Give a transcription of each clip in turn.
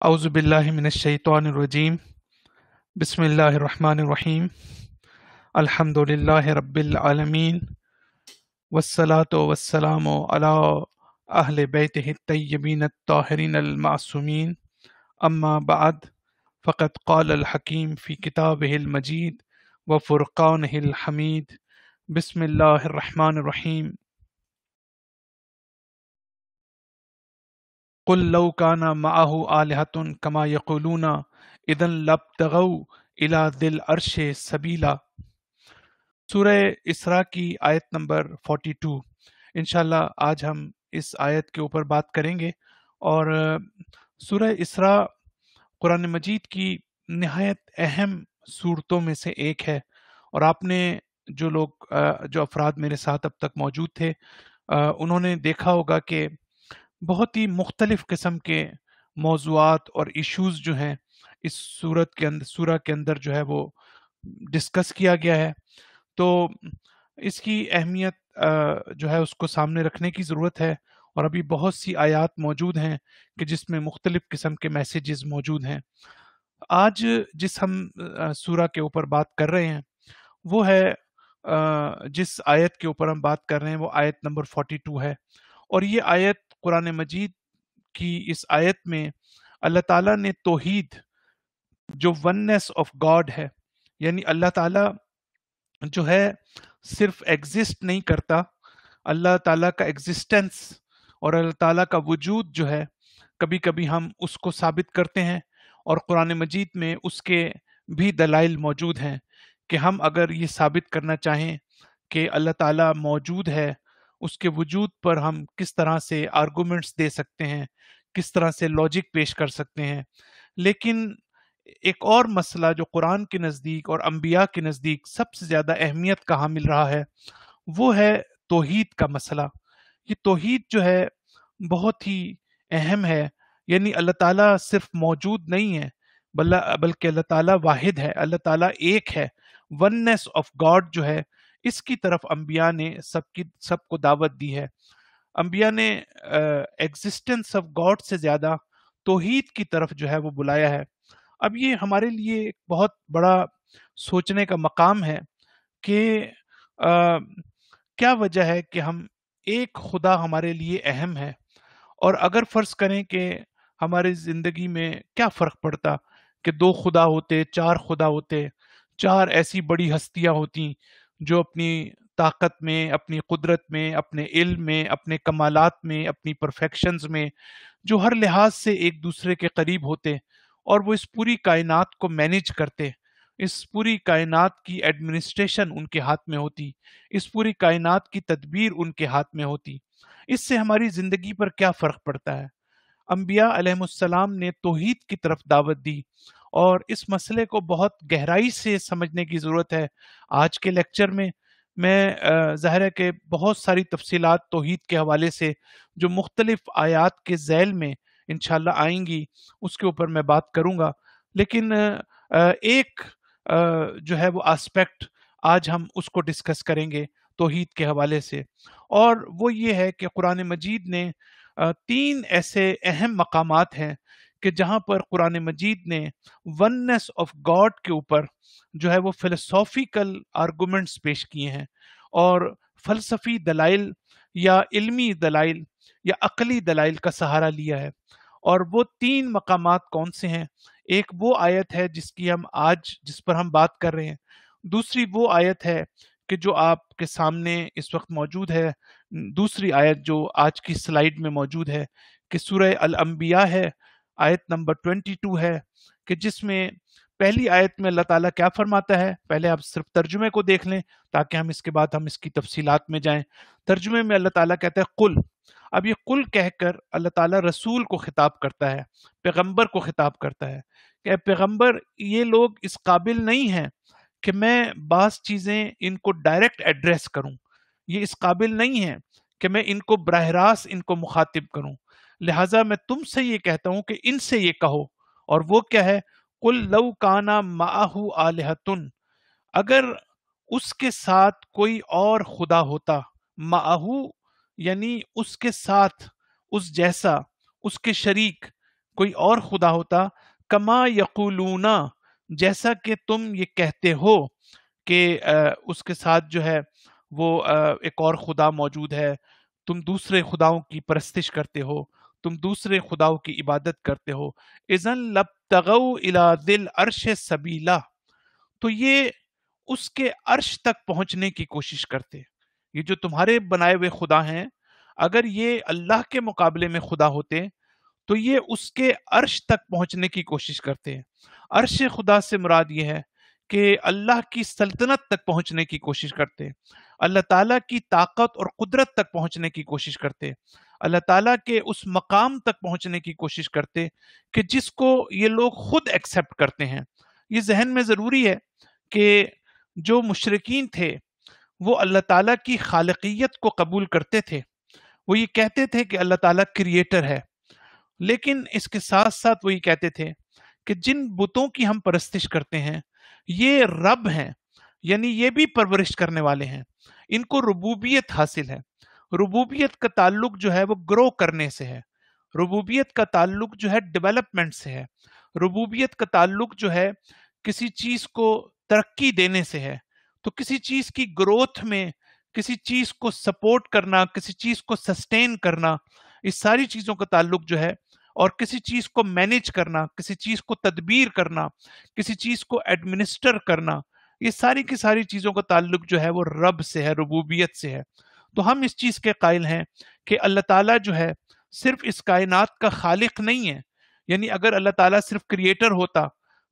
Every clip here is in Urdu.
اعوذ باللہ من الشیطان الرجیم۔ بسم اللہ الرحمن الرحیم۔ الحمد للہ رب العالمین۔ والصلاة والسلام علی اہل بیتہ الطیبین الطاہرین المعصومین۔ اما بعد، فقد قال الحکیم فی کتابہ المجید وفرقانہ الحمید۔ بسم اللہ الرحمن الرحیم۔ قل لو كان معه آلهة كما يقولون اذن لابتغوا الى ذي العرش سبیلا۔ سورہ اسراء کی آیت نمبر 42 انشاءاللہ آج ہم اس آیت کے اوپر بات کریں گے اور سورہ اسراء قرآن مجید کی نہایت اہم صورتوں میں سے ایک ہے۔ اور آپ نے جو لوگ، جو افراد میرے ساتھ اب تک موجود تھے انہوں نے دیکھا ہوگا کہ بہت ہی مختلف قسم کے موضوعات اور ایشوز جو ہیں اس صورت کے اندر، سورہ کے اندر جو ہے وہ ڈسکس کیا گیا ہے۔ تو اس کی اہمیت جو ہے اس کو سامنے رکھنے کی ضرورت ہے۔ اور ابھی بہت سی آیات موجود ہیں کہ جس میں مختلف قسم کے میسیجز موجود ہیں۔ آج جس ہم سورہ کے اوپر بات کر رہے ہیں، وہ ہے جس آیت کے اوپر ہم بات کر رہے ہیں، وہ آیت نمبر 42 ہے۔ اور یہ آیت قرآن مجید کی اس آیت میں اللہ تعالیٰ نے توحید جو وننس آف گاڈ ہے یعنی اللہ تعالیٰ جو ہے صرف ایگزسٹ نہیں کرتا، اللہ تعالیٰ کا ایگزسٹنس اور اللہ تعالیٰ کا وجود جو ہے، کبھی کبھی ہم اس کو ثابت کرتے ہیں اور قرآن مجید میں اس کے بھی دلائل موجود ہیں کہ ہم اگر یہ ثابت کرنا چاہیں کہ اللہ تعالیٰ موجود ہے اس کے وجود پر ہم کس طرح سے آرگومنٹس دے سکتے ہیں، کس طرح سے لاجک پیش کر سکتے ہیں۔ لیکن ایک اور مسئلہ جو قرآن کے نزدیک اور انبیاء کے نزدیک سب سے زیادہ اہمیت کا حامل رہا ہے، وہ ہے توحید کا مسئلہ۔ یہ توحید جو ہے بہت ہی اہم ہے یعنی اللہ تعالیٰ صرف موجود نہیں ہے بلکہ اللہ تعالیٰ واحد ہے، اللہ تعالیٰ ایک ہے۔ وننس آف گاڈ جو ہے اس کی طرف انبیاء نے سب کی سب کو دعوت دی ہے۔ انبیاء نے ایگزسٹنس آف گاڈ سے زیادہ توحید کی طرف جو ہے وہ بلایا ہے۔ اب یہ ہمارے لیے ایک بہت بڑا سوچنے کا مقام ہے کہ آ, کیا وجہ ہے کہ ہم ایک خدا ہمارے لیے اہم ہے؟ اور اگر فرض کریں کہ ہماری زندگی میں کیا فرق پڑتا کہ دو خدا ہوتے چار خدا ہوتے چار ایسی بڑی ہستیاں ہوتی جو اپنی طاقت میں، اپنی قدرت میں، اپنے علم میں، اپنے کمالات میں، اپنی پرفیکشنز میں، جو ہر لحاظ سے ایک دوسرے کے قریب ہوتے اور وہ اس پوری کائنات کو مینج کرتے، اس پوری کائنات کی ایڈمنسٹریشن ان کے ہاتھ میں ہوتی، اس پوری کائنات کی تدبیر ان کے ہاتھ میں ہوتی۔ اس سے ہماری زندگی پر کیا فرق پڑتا ہے؟ انبیاء علیہ السلام نے توحید کی طرف دعوت دی۔ اور اس مسئلے کو بہت گہرائی سے سمجھنے کی ضرورت ہے۔ آج کے لیکچر میں میں ظاہر ہے کہ بہت ساری تفصیلات توحید کے حوالے سے جو مختلف آیات کے ذیل میں انشاءاللہ آئیں گی، اس کے اوپر میں بات کروں گا۔ لیکن ایک جو ہے وہ آسپیکٹ آج ہم اس کو ڈسکس کریں گے توحید کے حوالے سے۔ اور وہ یہ ہے کہ قرآن مجید نے تین ایسے اہم مقامات ہیں کہ جہاں پر قرآن مجید نے وننس آف گاڈ کے اوپر جو ہے وہ فلسافیکل آرگومنٹس پیش کیے ہیں اور فلسفی دلائل یا علمی دلائل یا عقلی دلائل کا سہارا لیا ہے۔ اور وہ تین مقامات کون سے ہیں؟ ایک وہ آیت ہے جس کی ہم آج، جس پر ہم بات کر رہے ہیں۔ دوسری وہ آیت ہے کہ جو آپ کے سامنے اس وقت موجود ہے۔ دوسری آیت جو آج کی سلائیڈ میں موجود ہے کہ سورہ الانبیاء ہے۔ آیت نمبر 22 ہے کہ جس میں پہلی آیت میں اللہ تعالیٰ کیا فرماتا ہے؟ پہلے آپ صرف ترجمے کو دیکھ لیں تاکہ ہم اس کے بعد ہم اس کی تفصیلات میں جائیں۔ ترجمے میں اللہ تعالیٰ کہتا ہے قل۔ اب یہ قل کہہ کر اللہ تعالیٰ رسول کو خطاب کرتا ہے، پیغمبر کو خطاب کرتا ہے کہ پیغمبر، یہ لوگ اس قابل نہیں ہیں کہ میں بعض چیزیں ان کو ڈائریکٹ ایڈریس کروں۔ یہ اس قابل نہیں ہے کہ میں ان کو براہ راست ان کو مخاطب کروں۔ لہٰذا میں تم سے یہ کہتا ہوں کہ ان سے یہ کہو۔ اور وہ کیا ہے؟ کل لو کانا ماہو آلحتن اگر اس کے ساتھ کوئی اور خدا ہوتا ماہو یعنی اس کے ساتھ، اس جیسا، اس کے شریک کوئی اور خدا ہوتا، کما یقولونا جیسا کہ تم یہ کہتے ہو کہ اس کے ساتھ جو ہے، وہ ایک اور خدا موجود ہے، تم دوسرے خداؤں کی پرستش کرتے ہو۔ تم دوسرے خداؤں کی عبادت کرتے ہو۔ ازن لب تغو الا دل عرش سبیلا تو یہ اس کے عرش تک پہنچنے کی کوشش کرتے۔ یہ جو تمہارے بنائے ہوئے خدا ہیں، اگر یہ اللہ کے مقابلے میں خدا ہوتے، تو یہ اس کے عرش تک پہنچنے کی کوشش کرتے۔ ہیں عرش خدا سے مراد یہ ہے کہ اللہ کی سلطنت تک پہنچنے کی کوشش کرتے۔ اللہ تعالیٰ کی طاقت اور قدرت تک پہنچنے کی کوشش کرتے۔ اللہ تعالیٰ کے اس مقام تک پہنچنے کی کوشش کرتے کہ جس کو یہ لوگ خود ایکسپٹ کرتے ہیں۔ یہ ذہن میں ضروری ہے کہ جو مشرقین تھے، وہ اللہ تعالیٰ کی خالقیت کو قبول کرتے تھے۔ وہ یہ کہتے تھے کہ اللہ تعالیٰ کریٹر ہے۔ لیکن اس کے ساتھ ساتھ وہ یہ کہتے تھے کہ جن بتوں کی ہم پرستش کرتے ہیں، یہ رب ہیں یعنی یہ بھی پرورش کرنے والے ہیں۔ ان کو ربوبیت حاصل ہے۔ ربوبیت کا تعلق جو ہے وہ گرو کرنے سے ہے۔ ربوبیت کا تعلق جو ہے ڈیولپمنٹ سے ہے۔ ربوبیت کا تعلق جو ہے کسی چیز کو ترقی دینے سے ہے۔ تو کسی چیز کی گروتھ میں کسی چیز کو سپورٹ کرنا، کسی چیز کو سسٹین کرنا، اس ساری چیزوں کا تعلق جو ہے اور کسی چیز کو مینج کرنا، کسی چیز کو تدبیر کرنا، کسی چیز کو ایڈمنسٹر کرنا، یہ ساری کی ساری چیزوں کا تعلق جو ہے وہ رب سے ہے، ربوبیت سے ہے۔ تو ہم اس چیز کے قائل ہیں کہ اللہ تعالیٰ جو ہے صرف اس کائنات کا خالق نہیں ہے۔ یعنی اگر اللہ تعالیٰ صرف کریٹر ہوتا،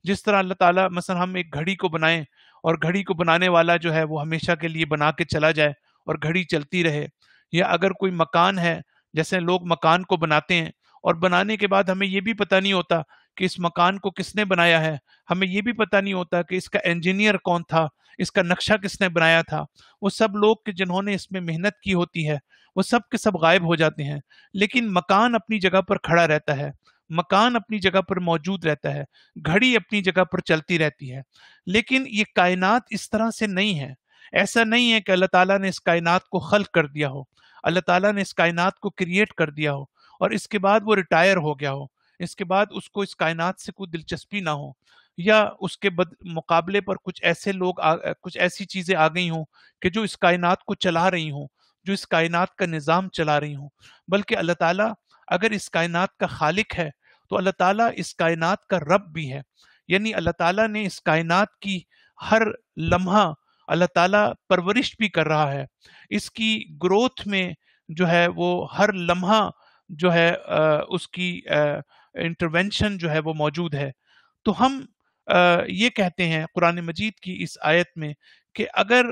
جس طرح اللہ تعالیٰ مثلا ہم ایک گھڑی کو بنائیں اور گھڑی کو بنانے والا جو ہے وہ ہمیشہ کے لیے بنا کے چلا جائے اور گھڑی چلتی رہے، یا اگر کوئی مکان ہے، جیسے لوگ مکان کو بناتے ہیں اور بنانے کے بعد ہمیں یہ بھی پتہ نہیں ہوتا کہ اس مکان کو کس نے بنایا ہے؟ ہمیں یہ بھی پتہ نہیں ہوتا کہ اس کا انجینئر کون تھا، اس کا نقشہ کس نے بنایا تھا۔ وہ سب لوگ جنہوں نے اس میں محنت کی ہوتی ہے، وہ سب کے سب غائب ہو جاتے ہیں۔ لیکن مکان اپنی جگہ پر کھڑا رہتا ہے۔ مکان اپنی جگہ پر موجود رہتا ہے۔ گھڑی اپنی جگہ پر چلتی رہتی ہے۔ لیکن یہ کائنات اس طرح سے نہیں ہے۔ ایسا نہیں ہے کہ اللہ تعالیٰ نے اس کائنات کو خلق کر دیا ہو۔ اللہ تعالیٰ نے اس کائنات کو کریٹ کر دیا ہو اور اس کے بعد وہ ریٹائر ہو گیا ہو۔ اس کے بعد اس کو اس کائنات سے کوئی دلچسپی نہ ہو یا اس کے بد، مقابلے پر کچھ ایسے لوگ کچھ ایسی چیزیں آ گئی ہوں کہ جو اس کائنات کو چلا رہی ہوں، جو اس کائنات کا نظام چلا رہی ہوں۔ بلکہ اللہ تعالیٰ اگر اس کائنات کا خالق ہے تو اللہ تعالیٰ اس کائنات کا رب بھی ہے۔ یعنی اللہ تعالیٰ نے اس کائنات کی ہر لمحہ اللہ تعالیٰ پرورش بھی کر رہا ہے۔ اس کی گروتھ میں جو ہے وہ ہر لمحہ جو ہے اس کی انٹروینشن جو ہے وہ موجود ہے۔ تو ہم یہ کہتے ہیں قرآن مجید کی اس آیت میں کہ اگر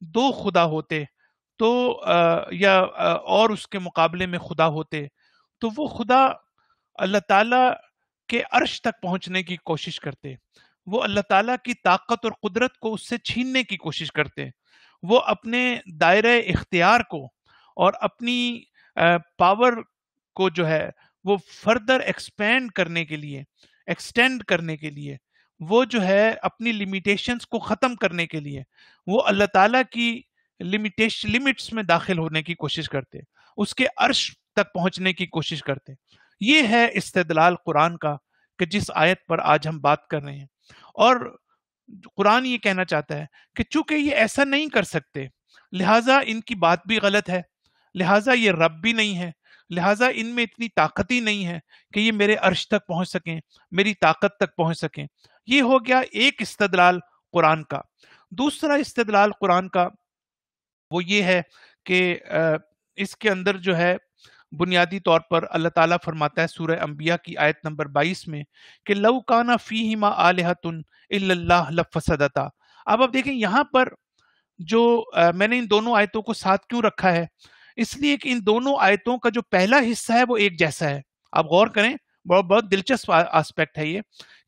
دو خدا ہوتے تو یا اور اس کے مقابلے میں خدا ہوتے تو وہ خدا اللہ تعالیٰ کے عرش تک پہنچنے کی کوشش کرتے۔ وہ اللہ تعالیٰ کی طاقت اور قدرت کو اس سے چھیننے کی کوشش کرتے۔ وہ اپنے دائرہ اختیار کو اور اپنی پاور کو جو ہے وہ فردر ایکسپینڈ کرنے کے لیے ایکسٹینڈ کرنے کے لیے، وہ جو ہے اپنی لمیٹیشنز کو ختم کرنے کے لیے، وہ اللہ تعالیٰ کی لمیٹیشن لمٹس میں داخل ہونے کی کوشش کرتے، اس کے عرش تک پہنچنے کی کوشش کرتے۔ یہ ہے استدلال قرآن کا کہ جس آیت پر آج ہم بات کر رہے ہیں۔ اور قرآن یہ کہنا چاہتا ہے کہ چونکہ یہ ایسا نہیں کر سکتے، لہٰذا ان کی بات بھی غلط ہے، لہٰذا یہ رب بھی نہیں ہے۔ لہٰذا ان میں اتنی طاقت ہی نہیں ہے کہ یہ میرے عرش تک پہنچ سکیں، میری طاقت تک پہنچ سکیں۔ یہ ہو گیا ایک استدلال قرآن کا۔ دوسرا استدلال قرآن کا وہ یہ ہے کہ اس کے اندر جو ہے، بنیادی طور پر اللہ تعالیٰ فرماتا ہے سورہ انبیاء کی آیت نمبر بائیس میں کہ لو کانا فی آلحتن اللہ لفسدتا۔ اب اب دیکھیں یہاں پر جو میں نے ان دونوں آیتوں کو ساتھ کیوں رکھا ہے؟ اس لیے کہ ان دونوں آیتوں کا جو پہلا حصہ ہے وہ ایک جیسا ہے۔ آپ غور کریں، بہت بہت دلچسپ آسپیکٹ ہے یہ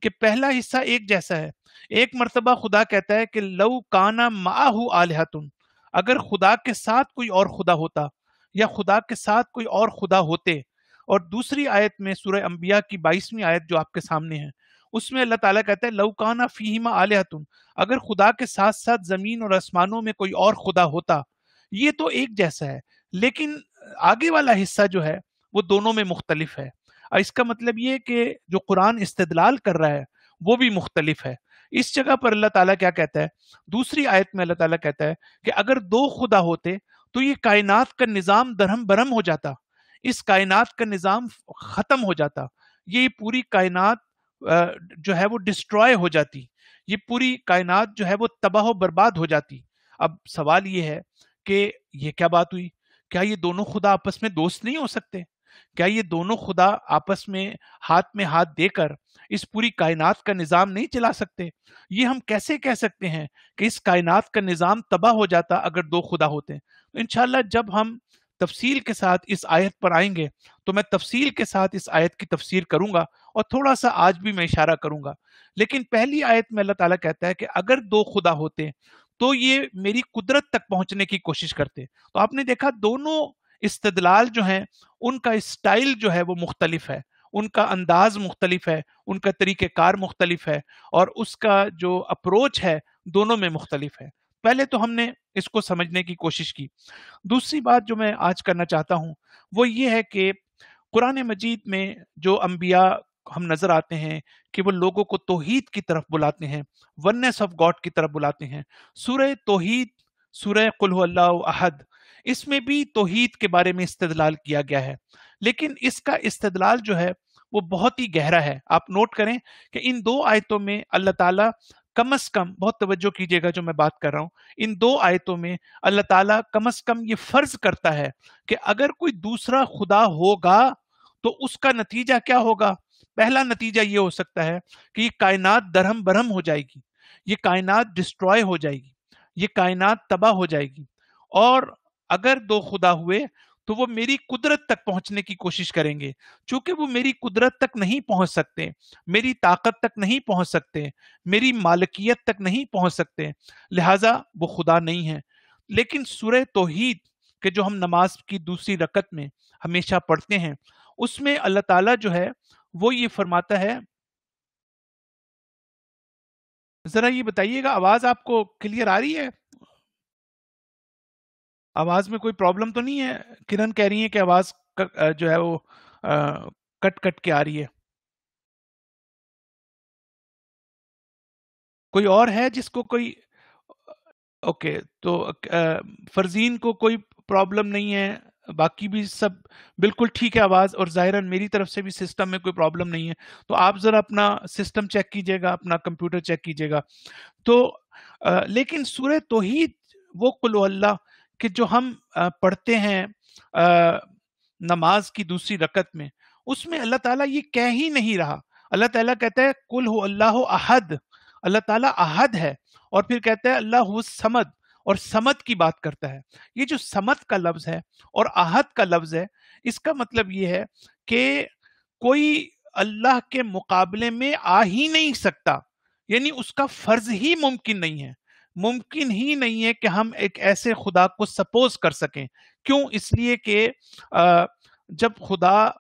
کہ پہلا حصہ ایک جیسا ہے۔ ایک مرتبہ خدا کہتا ہے کہ لو کانا ماہو آلحتن اگر خدا کے ساتھ کوئی اور خدا ہوتا یا خدا کے ساتھ کوئی اور خدا ہوتے۔ اور دوسری آیت میں سورہ انبیاء کی بائیسویں آیت جو آپ کے سامنے ہے، اس میں اللہ تعالیٰ کہتا ہے لوکانا فیما آلیہتن اگر خدا کے ساتھ ساتھ زمین اور آسمانوں میں کوئی اور خدا ہوتا، یہ تو ایک جیسا ہے۔ لیکن آگے والا حصہ جو ہے وہ دونوں میں مختلف ہے۔ اور اس کا مطلب یہ کہ جو قرآن استدلال کر رہا ہے وہ بھی مختلف ہے۔ اس جگہ پر اللہ تعالیٰ کیا کہتا ہے؟ دوسری آیت میں اللہ تعالیٰ کہتا ہے کہ اگر دو خدا ہوتے تو یہ کائنات کا نظام درہم برہم ہو جاتا۔ اس کائنات کا نظام ختم ہو جاتا۔ یہ پوری کائنات جو ہے وہ ڈسٹروائے ہو جاتی۔ یہ پوری کائنات جو ہے وہ تباہ و برباد ہو جاتی۔ اب سوال یہ ہے کہ یہ کیا بات ہوئی؟ کیا یہ دونوں خدا آپس میں دوست نہیں ہو سکتے؟ کیا یہ دونوں خدا آپس میں ہاتھ میں ہاتھ دے کر اس پوری کائنات کا نظام نہیں چلا سکتے؟ یہ ہم کیسے کہہ سکتے ہیں کہ اس کائنات کا نظام تباہ ہو جاتا اگر دو خدا ہوتے ہیں؟ تو انشاءاللہ جب ہم تفصیل کے ساتھ اس آیت پر آئیں گے تو میں تفصیل کے ساتھ اس آیت کی تفسیر کروں گا اور تھوڑا سا آج بھی میں اشارہ کروں گا۔ لیکن پہلی آیت میں اللہ تعالیٰ کہتا ہے کہ اگر دو خدا ہوتے تو یہ میری قدرت تک پہنچنے کی کوشش کرتے۔ تو آپ نے دیکھا دونوں استدلال جو ہیں، ان کا اسٹائل جو ہے وہ مختلف ہے۔ ان کا انداز مختلف ہے، ان کا طریقہ کار مختلف ہے اور اس کا جو اپروچ ہے دونوں میں مختلف ہے۔ پہلے تو ہم نے اس کو سمجھنے کی کوشش کی۔ دوسری بات جو میں آج کرنا چاہتا ہوں وہ یہ ہے کہ قرآن مجید میں جو انبیاء ہم نظر آتے ہیں کہ وہ لوگوں کو توحید کی طرف بلاتے ہیں ونس آف گاڈ کی طرف بلاتے ہیں۔ سورہ توحید، سورہ قلح اللہ احد، اس میں بھی توحید کے بارے میں استدلال کیا گیا ہے۔ لیکن اس کا استدلال جو ہے، وہ بہت ہی گہرا ہے۔ آپ نوٹ کریں کہ ان دو آیتوں میں اللہ تعالیٰ کم از کم، بہت توجہ کیجیے گا جو میں بات کر رہا ہوں۔ ان دو آیتوں میں اللہ تعالیٰ کم از کم یہ فرض کرتا ہے کہ اگر کوئی دوسرا خدا ہوگا تو اس کا نتیجہ کیا ہوگا؟ پہلا نتیجہ یہ ہو سکتا ہے کہ یہ کائنات درہم برہم ہو جائے گی، یہ کائنات ڈسٹروائے ہو جائے گی، یہ کائنات تباہ ہو جائے گی۔ اور اگر دو خدا ہوئے تو وہ میری قدرت تک پہنچنے کی کوشش کریں گے۔ چونکہ وہ میری قدرت تک نہیں پہنچ سکتے، میری طاقت تک نہیں پہنچ سکتے، میری مالکیت تک نہیں پہنچ سکتے، لہٰذا وہ خدا نہیں ہے۔ لیکن سورہ توحید کے جو ہم نماز کی دوسری رکت میں ہمیشہ پڑھتے ہیں، اس میں اللہ تعالیٰ جو ہے وہ یہ فرماتا ہے، ذرا یہ بتائیے گا، آواز آپ کو کلیئر آ رہی ہے؟ آواز میں کوئی پرابلم تو نہیں ہے؟ کرن کہہ رہی ہے کہ آواز جو ہے وہ کٹ کٹ کے آ رہی ہے۔ کوئی اور ہے جس کو کوئی، اوکے، تو فرزین کو کوئی پرابلم نہیں ہے۔ باقی بھی سب بالکل ٹھیک ہے آواز اور ظاہراً میری طرف سے بھی سسٹم میں کوئی پرابلم نہیں ہے۔ تو آپ ذرا اپنا سسٹم چیک کیجیے گا، اپنا کمپیوٹر چیک کیجیے گا۔ تو لیکن سورہ توحید وہ قلو اللہ کہ جو ہم پڑھتے ہیں نماز کی دوسری رکت میں، اس میں اللہ تعالیٰ یہ کہہ ہی نہیں رہا۔ اللہ تعالیٰ کہتا ہے کل ہو اللہ احد۔ اللہ تعالیٰ احد ہے اور پھر کہتا ہے اللہ سمد اور سمد کی بات کرتا ہے۔ یہ جو سمد کا لفظ ہے اور احد کا لفظ ہے، اس کا مطلب یہ ہے کہ کوئی اللہ کے مقابلے میں آ ہی نہیں سکتا۔ یعنی اس کا فرض ہی ممکن نہیں ہے۔ ممکن ہی نہیں ہے کہ ہم ایک ایسے خدا کو سپوز کر سکیں۔ کیوں؟ اس لیے کہ جب خدا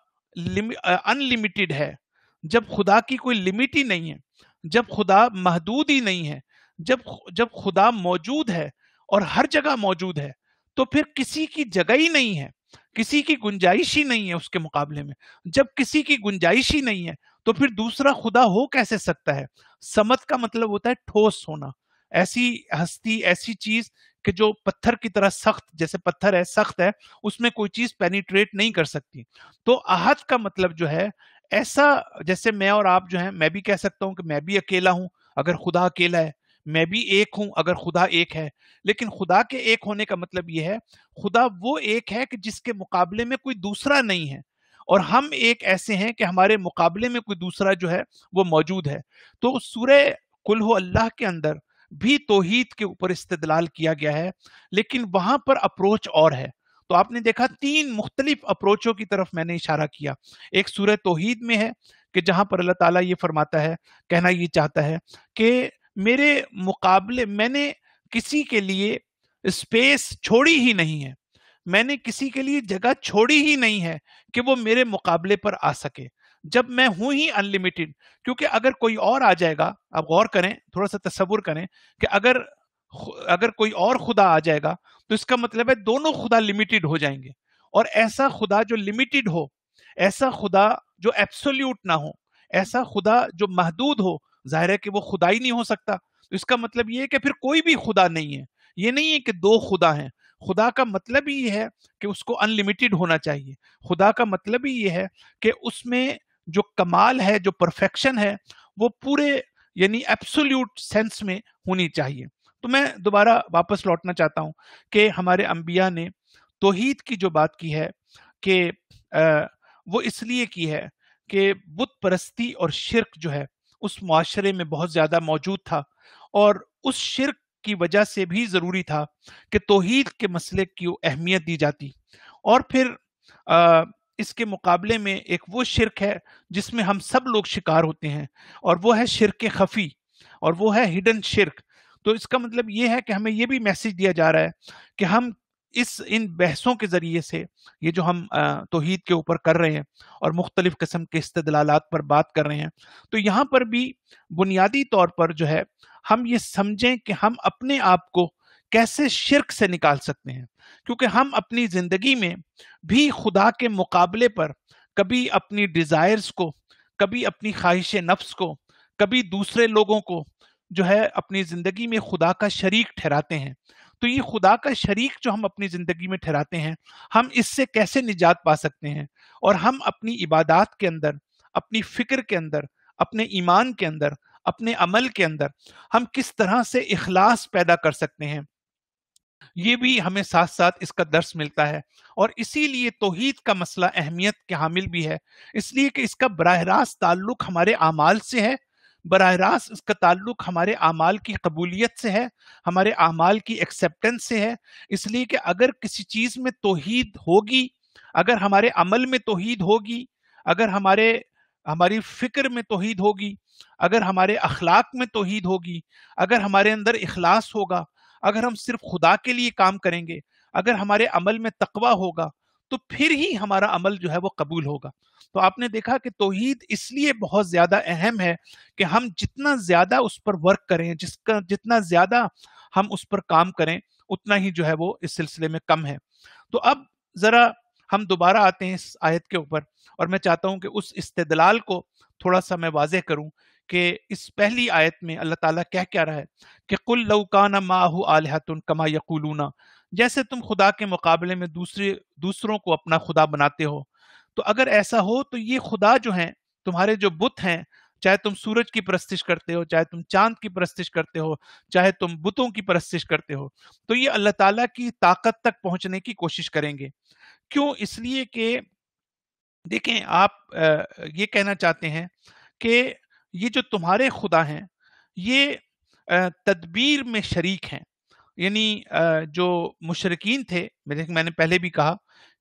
ان لمیٹڈ ہے، جب خدا کی کوئی لمٹ ہی نہیں ہے، جب خدا محدود ہی نہیں ہے، جب جب خدا موجود ہے اور ہر جگہ موجود ہے، تو پھر کسی کی جگہ ہی نہیں ہے، کسی کی گنجائش ہی نہیں ہے اس کے مقابلے میں۔ جب کسی کی گنجائش ہی نہیں ہے، تو پھر دوسرا خدا ہو کیسے سکتا ہے؟ سمت کا مطلب ہوتا ہے ٹھوس ہونا۔ ایسی ہستی، ایسی چیز کہ جو پتھر کی طرح سخت، جیسے پتھر ہے، سخت ہے، اس میں کوئی چیز پینیٹریٹ نہیں کر سکتی۔ تو احد کا مطلب جو ہے، ایسا جیسے میں اور آپ جو ہیں، میں بھی کہہ سکتا ہوں کہ میں بھی اکیلا ہوں۔ اگر خدا اکیلا ہے میں بھی ایک ہوں، اگر خدا ایک ہے۔ لیکن خدا کے ایک ہونے کا مطلب یہ ہے، خدا وہ ایک ہے کہ جس کے مقابلے میں کوئی دوسرا نہیں ہے۔ اور ہم ایک ایسے ہیں کہ ہمارے مقابلے میں کوئی دوسرا جو ہے، وہ موجود ہے۔ تو سورہ کل اللہ کے اندر بھی توحید کے اوپر استدلال کیا گیا ہے، لیکن وہاں پر اپروچ اور ہے۔ تو آپ نے دیکھا، تین مختلف اپروچوں کی طرف میں نے اشارہ کیا۔ ایک سورہ توحید میں ہے کہ جہاں پر اللہ تعالیٰ یہ فرماتا ہے، کہنا یہ چاہتا ہے کہ میرے مقابلے، میں نے کسی کے لیے اسپیس چھوڑی ہی نہیں ہے۔ میں نے کسی کے لیے جگہ چھوڑی ہی نہیں ہے کہ وہ میرے مقابلے پر آ سکے۔ جب میں ہوں ہی انلمیٹڈ کیونکہ اگر کوئی اور آ جائے گا، آپ غور کریں، تھوڑا سا تصور کریں کہ اگر اگر کوئی اور خدا آ جائے گا، تو اس کا مطلب ہے دونوں خدا لمیٹڈ ہو جائیں گے۔ اور ایسا خدا جو لمیٹڈ ہو، ایسا خدا جو ایپسولیوٹ نہ ہو، ایسا خدا جو محدود ہو ظاہر ہے کہ وہ خدا ہی نہیں ہو سکتا۔ تو اس کا مطلب یہ ہے کہ پھر کوئی بھی خدا نہیں ہے۔ یہ نہیں ہے کہ دو خدا ہیں۔ خدا کا مطلب ہی یہ ہے کہ اس کو ان لمیٹڈ ہونا چاہیے۔ خدا کا مطلب ہی یہ ہے کہ اس میں جو کمال ہے، جو پرفیکشن ہے، وہ پورے یعنی ایپسولیوٹ سینس میں ہونی چاہیے۔ تو میں دوبارہ واپس لوٹنا چاہتا ہوں کہ ہمارے انبیاء نے توحید کی جو بات کی ہے کہ وہ اس لیے کی ہے کہ بت پرستی اور شرک جو ہے اس معاشرے میں بہت زیادہ موجود تھا اور اس شرک کی وجہ سے بھی ضروری تھا کہ توحید کے مسئلے کی اہمیت دی جاتی۔ اور پھر اس کے مقابلے میں ایک وہ شرک ہے جس میں ہم سب لوگ شکار ہوتے ہیں اور وہ ہے شرک خفی اور وہ ہے ہڈن شرک تو اس کا مطلب یہ ہے کہ ہمیں یہ بھی میسج دیا جا رہا ہے کہ ہم اس ان بحثوں کے ذریعے سے یہ جو ہم توحید کے اوپر کر رہے ہیں اور مختلف قسم کے استدلالات پر بات کر رہے ہیں، تو یہاں پر بھی بنیادی طور پر جو ہے، ہم یہ سمجھیں کہ ہم اپنے آپ کو کیسے شرک سے نکال سکتے ہیں، کیونکہ ہم اپنی زندگی میں بھی خدا کے مقابلے پر کبھی اپنی ڈیزائرز کو، کبھی اپنی خواہش نفس کو، کبھی دوسرے لوگوں کو جو ہے، اپنی زندگی میں خدا کا شریک ٹھہراتے ہیں۔ تو یہ خدا کا شریک جو ہم اپنی زندگی میں ٹھہراتے ہیں، ہم اس سے کیسے نجات پا سکتے ہیں؟ اور ہم اپنی عبادات کے اندر، اپنی فکر کے اندر، اپنے ایمان کے اندر، اپنے عمل کے اندر ہم کس طرح سے اخلاص پیدا کر سکتے ہیں؟ یہ بھی ہمیں ساتھ ساتھ اس کا درس ملتا ہے۔ اور اسی لیے توحید کا مسئلہ اہمیت کے حامل بھی ہے۔ اس لیے کہ اس کا براہ راست تعلق ہمارے اعمال سے ہے براہ راست اس کا تعلق ہمارے اعمال کی قبولیت سے ہے، ہمارے اعمال کی ایکسیپٹنس سے ہے۔ اس لیے کہ اگر کسی چیز میں توحید ہوگی، اگر ہمارے عمل میں توحید ہوگی، اگر ہمارے، ہماری فکر میں توحید ہوگی، اگر ہمارے اخلاق میں توحید ہوگی، اگر ہمارے اندر اخلاص ہوگا، اگر ہم صرف خدا کے لیے کام کریں گے، اگر ہمارے عمل میں تقوی ہوگا تو پھر ہی ہمارا عمل جو ہے وہ قبول ہوگا۔ تو آپ نے دیکھا کہ توحید اس لیے بہت زیادہ اہم ہے کہ ہم جتنا زیادہ اس پر ورک کریں، جس کا جتنا زیادہ ہم اس پر کام کریں، اتنا ہی جو ہے وہ اس سلسلے میں کم ہے۔ تو اب ذرا ہم دوبارہ آتے ہیں اس آیت کے اوپر اور میں چاہتا ہوں کہ اس استدلال کو تھوڑا سا میں واضح کروں کہ اس پہلی آیت میں اللہ تعالیٰ کیا کیا رہا ہے کہ کل لوکان ماہ آلحتن کما یقولون۔ جیسے تم خدا کے مقابلے میں دوسرے دوسروں کو اپنا خدا بناتے ہو، تو اگر ایسا ہو تو یہ خدا جو ہیں، تمہارے جو بت ہیں، چاہے تم سورج کی پرستش کرتے ہو، چاہے تم چاند کی پرستش کرتے ہو، چاہے تم بتوں کی پرستش کرتے ہو، تو یہ اللہ تعالیٰ کی طاقت تک پہنچنے کی کوشش کریں گے۔ کیوں؟ اس لیے کہ دیکھیں، آپ یہ کہنا چاہتے ہیں کہ یہ جو تمہارے خدا ہیں، یہ تدبیر میں شریک ہیں۔ یعنی جو مشرقین تھے میں نے پہلے بھی کہا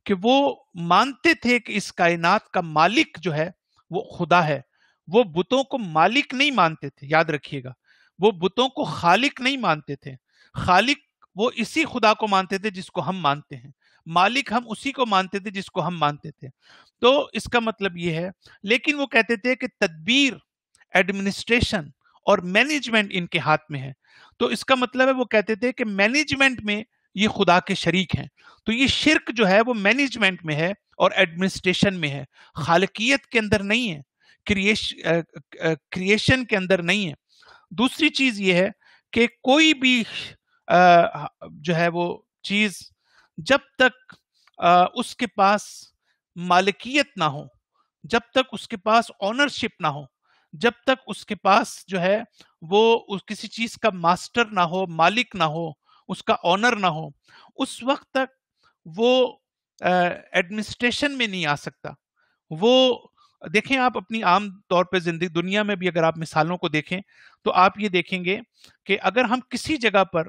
کہ وہ مانتے تھے کہ اس کائنات کا مالک جو ہے، وہ خدا ہے۔ وہ بتوں کو مالک نہیں مانتے تھے، یاد رکھیے گا۔ وہ بتوں کو خالق نہیں مانتے تھے۔ خالق وہ اسی خدا کو مانتے تھے جس کو ہم مانتے ہیں۔ مالک ہم اسی کو مانتے تھے جس کو ہم مانتے تھے۔ تو اس کا مطلب یہ ہے، لیکن وہ کہتے تھے کہ تدبیر، ایڈمنسٹریشن اور مینجمنٹ ان کے ہاتھ میں ہے۔ تو اس کا مطلب ہے وہ کہتے تھے کہ مینجمنٹ میں یہ خدا کے شریک ہیں۔ تو یہ شرک جو ہے وہ مینجمنٹ میں ہے اور ایڈمنسٹریشن میں ہے۔ خالقیت کے اندر نہیں ہے کریشن کے اندر نہیں ہے۔ دوسری چیز یہ ہے کہ کوئی بھی جو ہے وہ چیز جب تک اس کے پاس مالکیت نہ ہو، جب تک اس کے پاس آنرشپ نہ ہو جب تک اس کے پاس جو ہے وہ کسی چیز کا ماسٹر نہ ہو، مالک نہ ہو، اس کا آنر نہ ہو، اس وقت تک وہ ایڈمنسٹریشن میں نہیں آ سکتا۔ وہ، دیکھیں آپ اپنی عام طور پہ زندگی، دنیا میں بھی اگر آپ مثالوں کو دیکھیں تو آپ یہ دیکھیں گے کہ اگر ہم کسی جگہ پر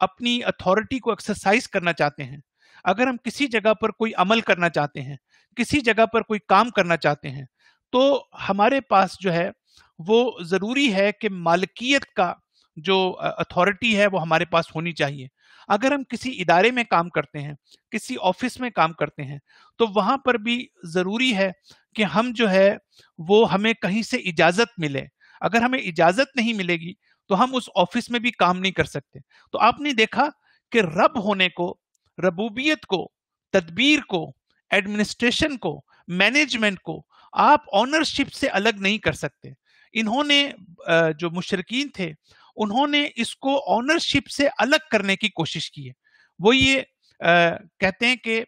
اپنی اتھارٹی کو ایکسرسائز کرنا چاہتے ہیں، اگر ہم کسی جگہ پر کوئی عمل کرنا چاہتے ہیں، کسی جگہ پر کوئی کام کرنا چاہتے ہیں، تو ہمارے پاس جو ہے وہ ضروری ہے کہ مالکیت کا جو اتھارٹی ہے وہ ہمارے پاس ہونی چاہیے۔ اگر ہم کسی ادارے میں کام کرتے ہیں، کسی آفس میں کام کرتے ہیں، تو وہاں پر بھی ضروری ہے کہ ہم جو ہے وہ ہمیں کہیں سے اجازت ملے۔ اگر ہمیں اجازت نہیں ملے گی تو ہم اس آفس میں بھی کام نہیں کر سکتے۔ تو آپ نے دیکھا کہ رب ہونے کو، ربوبیت کو، تدبیر کو ایڈمنسٹریشن کو مینجمنٹ کو آپ آنرشپ سے الگ نہیں کر سکتے۔ انہوں نے جو مشرقین تھے، انہوں نے اس کو آنرشپ سے الگ کرنے کی کوشش کی ہے۔ وہ یہ کہتے ہیں کہ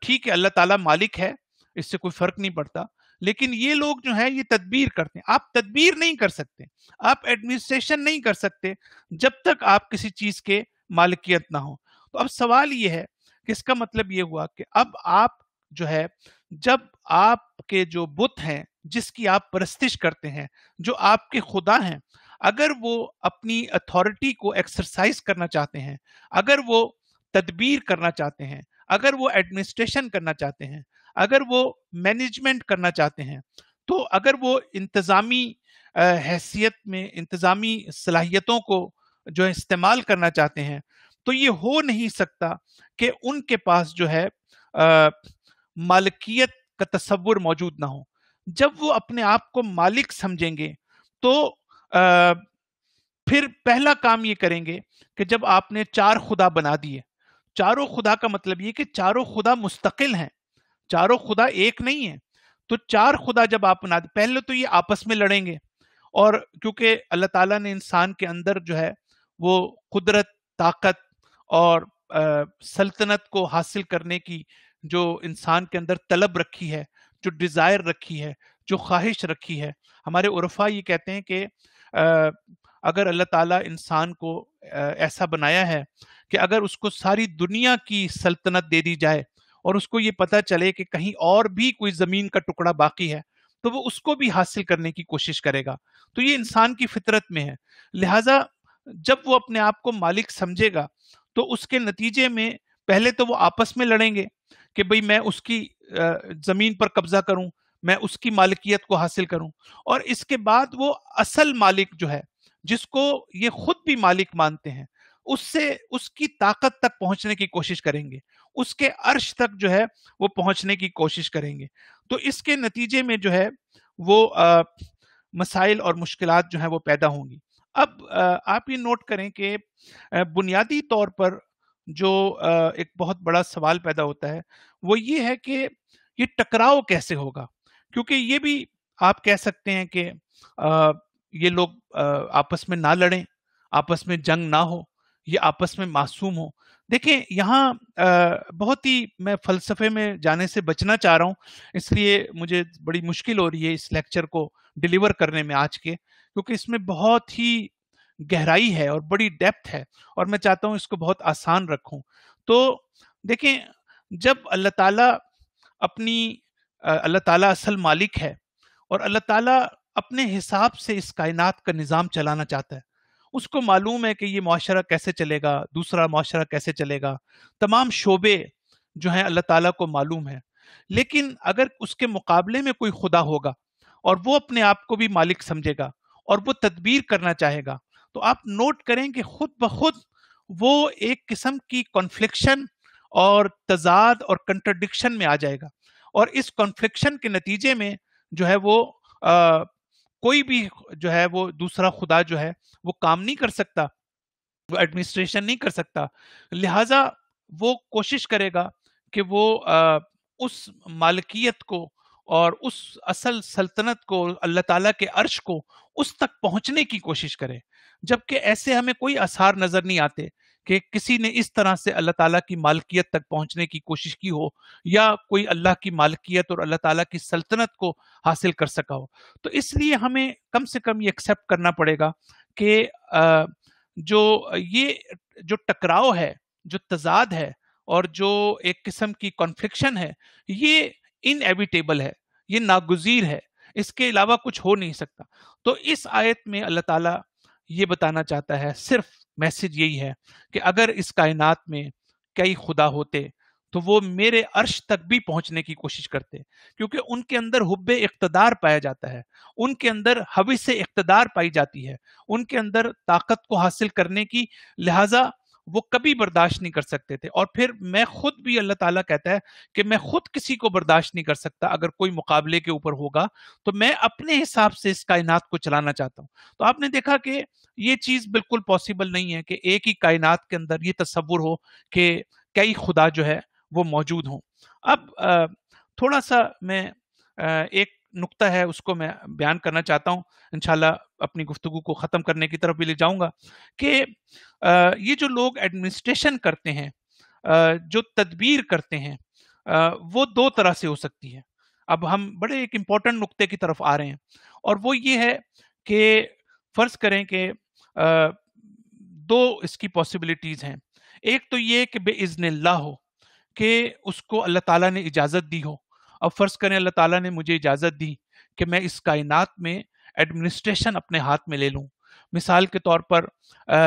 ٹھیک ہے، اللہ تعالیٰ مالک ہے، اس سے کوئی فرق نہیں پڑتا۔ لیکن یہ لوگ جو ہیں، یہ تدبیر کرتے ہیں۔ آپ تدبیر نہیں کر سکتے، آپ ایڈمنسٹریشن نہیں کر سکتے جب تک آپ کسی چیز کے مالکیت نہ ہو تو اب سوال یہ ہے کہ اس کا مطلب یہ ہوا کہ اب آپ جو ہے، جب آپ کے جو بت ہیں، جس کی آپ پرستش کرتے ہیں، جو آپ کے خدا ہیں، اگر وہ اپنی اتھارٹی کو ایکسرسائز کرنا چاہتے ہیں، اگر وہ تدبیر کرنا چاہتے ہیں، اگر وہ ایڈمنسٹریشن کرنا چاہتے ہیں، اگر وہ مینجمنٹ کرنا چاہتے ہیں، تو اگر وہ انتظامی حیثیت میں، انتظامی صلاحیتوں کو جو استعمال کرنا چاہتے ہیں، تو یہ ہو نہیں سکتا کہ ان کے پاس جو ہے مالکیت کا تصور موجود نہ ہو۔ جب وہ اپنے آپ کو مالک سمجھیں گے تو پھر پہلا کام یہ کریں گے کہ جب آپ نے چار خدا بنا دیے۔ چاروں خدا کا مطلب یہ کہ چاروں خدا مستقل ہیں۔ چاروں خدا ایک نہیں ہے تو چار خدا جب آپ بنا دیں پہلے تو یہ آپس میں لڑیں گے۔ اور کیونکہ اللہ تعالیٰ نے انسان کے اندر جو ہے وہ قدرت، طاقت اور سلطنت کو حاصل کرنے کی جو انسان کے اندر طلب رکھی ہے، جو ڈیزائر رکھی ہے، جو خواہش رکھی ہے۔ ہمارے عرفا یہ کہتے ہیں کہ اگر اللہ تعالیٰ انسان کو ایسا بنایا ہے کہ اگر اس کو ساری دنیا کی سلطنت دے دی جائے اور اس کو یہ پتا چلے کہ کہیں اور بھی کوئی زمین کا ٹکڑا باقی ہے، تو وہ اس کو بھی حاصل کرنے کی کوشش کرے گا۔ تو یہ انسان کی فطرت میں ہے۔ لہٰذا جب وہ اپنے آپ کو مالک سمجھے گا، تو اس کے نتیجے میں پہلے تو وہ آپس میں لڑیں گے۔ کہ بھئی میں اس کی زمین پر قبضہ کروں، میں اس کی مالکیت کو حاصل کروں۔ اور اس کے بعد وہ اصل مالک جو ہے، جس کو یہ خود بھی مالک مانتے ہیں، اس سے اس کی طاقت تک پہنچنے کی کوشش کریں گے۔ اس کے عرش تک جو ہے، وہ پہنچنے کی کوشش کریں گے۔ تو اس کے نتیجے میں جو ہے، وہ مسائل اور مشکلات جو ہیں، وہ پیدا ہوں گی۔ اب آپ یہ نوٹ کریں کہ بنیادی طور پر جو ایک بہت بڑا سوال پیدا ہوتا ہے، وہ یہ ہے کہ یہ ٹکراؤ کیسے ہوگا؟ کیونکہ یہ بھی آپ کہہ سکتے ہیں کہ یہ لوگ آپس میں نہ لڑیں، آپس میں جنگ نہ ہو، یہ آپس میں معصوم ہو دیکھیں، یہاں بہت ہی میں فلسفے میں جانے سے بچنا چاہ رہا ہوں، اس لیے مجھے بڑی مشکل ہو رہی ہے اس لیکچر کو ڈلیور کرنے میں آج کے، کیونکہ اس میں بہت ہی گہرائی ہے اور بڑی ڈیپتھ ہے اور میں چاہتا ہوں اس کو بہت آسان رکھوں۔ تو دیکھیں، جب اللہ تعالیٰ اپنی اللہ تعالیٰ اصل مالک ہے اور اللہ تعالیٰ اپنے حساب سے اس کائنات کا نظام چلانا چاہتا ہے، اس کو معلوم ہے کہ یہ معاشرہ کیسے چلے گا، دوسرا معاشرہ کیسے چلے گا، تمام شعبے جو ہیں اللہ تعالیٰ کو معلوم ہے لیکن اگر اس کے مقابلے میں کوئی خدا ہوگا اور وہ اپنے آپ کو بھی مالک سمجھے گا اور وہ تدبیر کرنا چاہے گا تو آپ نوٹ کریں کہ خود بخود وہ ایک قسم کی کنفلکشن اور تضاد اور کنٹرڈکشن میں آ جائے گا۔ اور اس کنفلکشن کے نتیجے میں جو ہے وہ کوئی بھی جو ہے وہ دوسرا خدا جو ہے وہ کام نہیں کر سکتا، وہ ایڈمنسٹریشن نہیں کر سکتا۔ لہٰذا وہ کوشش کرے گا کہ وہ اس مالکیت کو اور اس اصل سلطنت کو، اللہ تعالیٰ کے عرش کو اس تک پہنچنے کی کوشش کرے۔ جبکہ ایسے ہمیں کوئی اثار نظر نہیں آتے کہ کسی نے اس طرح سے اللہ تعالیٰ کی مالکیت تک پہنچنے کی کوشش کی ہو یا کوئی اللہ کی مالکیت اور اللہ تعالیٰ کی سلطنت کو حاصل کر سکا ہو۔ تو اس لیے ہمیں کم سے کم یہ ایکسیپٹ کرنا پڑے گا کہ جو یہ جو ٹکراؤ ہے، جو تضاد ہے اور جو ایک قسم کی کانفلکشن ہے، یہ ان ایویٹیبل ہے، یہ ناگزیر ہے۔ اس کے علاوہ کچھ ہو نہیں سکتا۔ تو اس آیت میں اللہ تعالیٰ یہ بتانا چاہتا ہے، صرف میسج یہی ہے کہ اگر اس کائنات میں کئی خدا ہوتے تو وہ میرے عرش تک بھی پہنچنے کی کوشش کرتے، کیونکہ ان کے اندر حب اقتدار پایا جاتا ہے، ان کے اندر حوث سے اقتدار پائی جاتی ہے، ان کے اندر طاقت کو حاصل کرنے کی لہٰذا وہ کبھی برداشت نہیں کر سکتے تھے۔ اور پھر میں خود بھی اللہ تعالیٰ کہتا ہے کہ میں خود کسی کو برداشت نہیں کر سکتا اگر کوئی مقابلے کے اوپر ہوگا۔ تو میں اپنے حساب سے اس کائنات کو چلانا چاہتا ہوں۔ تو آپ نے دیکھا کہ یہ چیز بالکل پاسبل نہیں ہے کہ ایک ہی کائنات کے اندر یہ تصور ہو کہ کئی خدا جو ہے وہ موجود ہوں۔ اب تھوڑا سا میں ایک نقطہ ہے، اس کو میں بیان کرنا چاہتا ہوں۔ انشاءاللہ اپنی گفتگو کو ختم کرنے کی طرف بھی لے جاؤں گا کہ یہ جو لوگ ایڈمنسٹریشن کرتے ہیں جو تدبیر کرتے ہیں وہ دو طرح سے ہو سکتی ہے اب ہم بڑے ایک امپورٹنٹ نقطے کی طرف آ رہے ہیں اور وہ یہ ہے کہ فرض کریں کہ دو اس کی پاسبلٹیز ہیں۔ ایک تو یہ کہ بے عزن اللہ ہو، کہ اس کو اللہ تعالیٰ نے اجازت دی ہو۔ اب فرض کریں اللہ تعالیٰ نے مجھے اجازت دی کہ میں اس کائنات میں ایڈمنسٹریشن اپنے ہاتھ میں لے لوں۔ مثال کے طور پر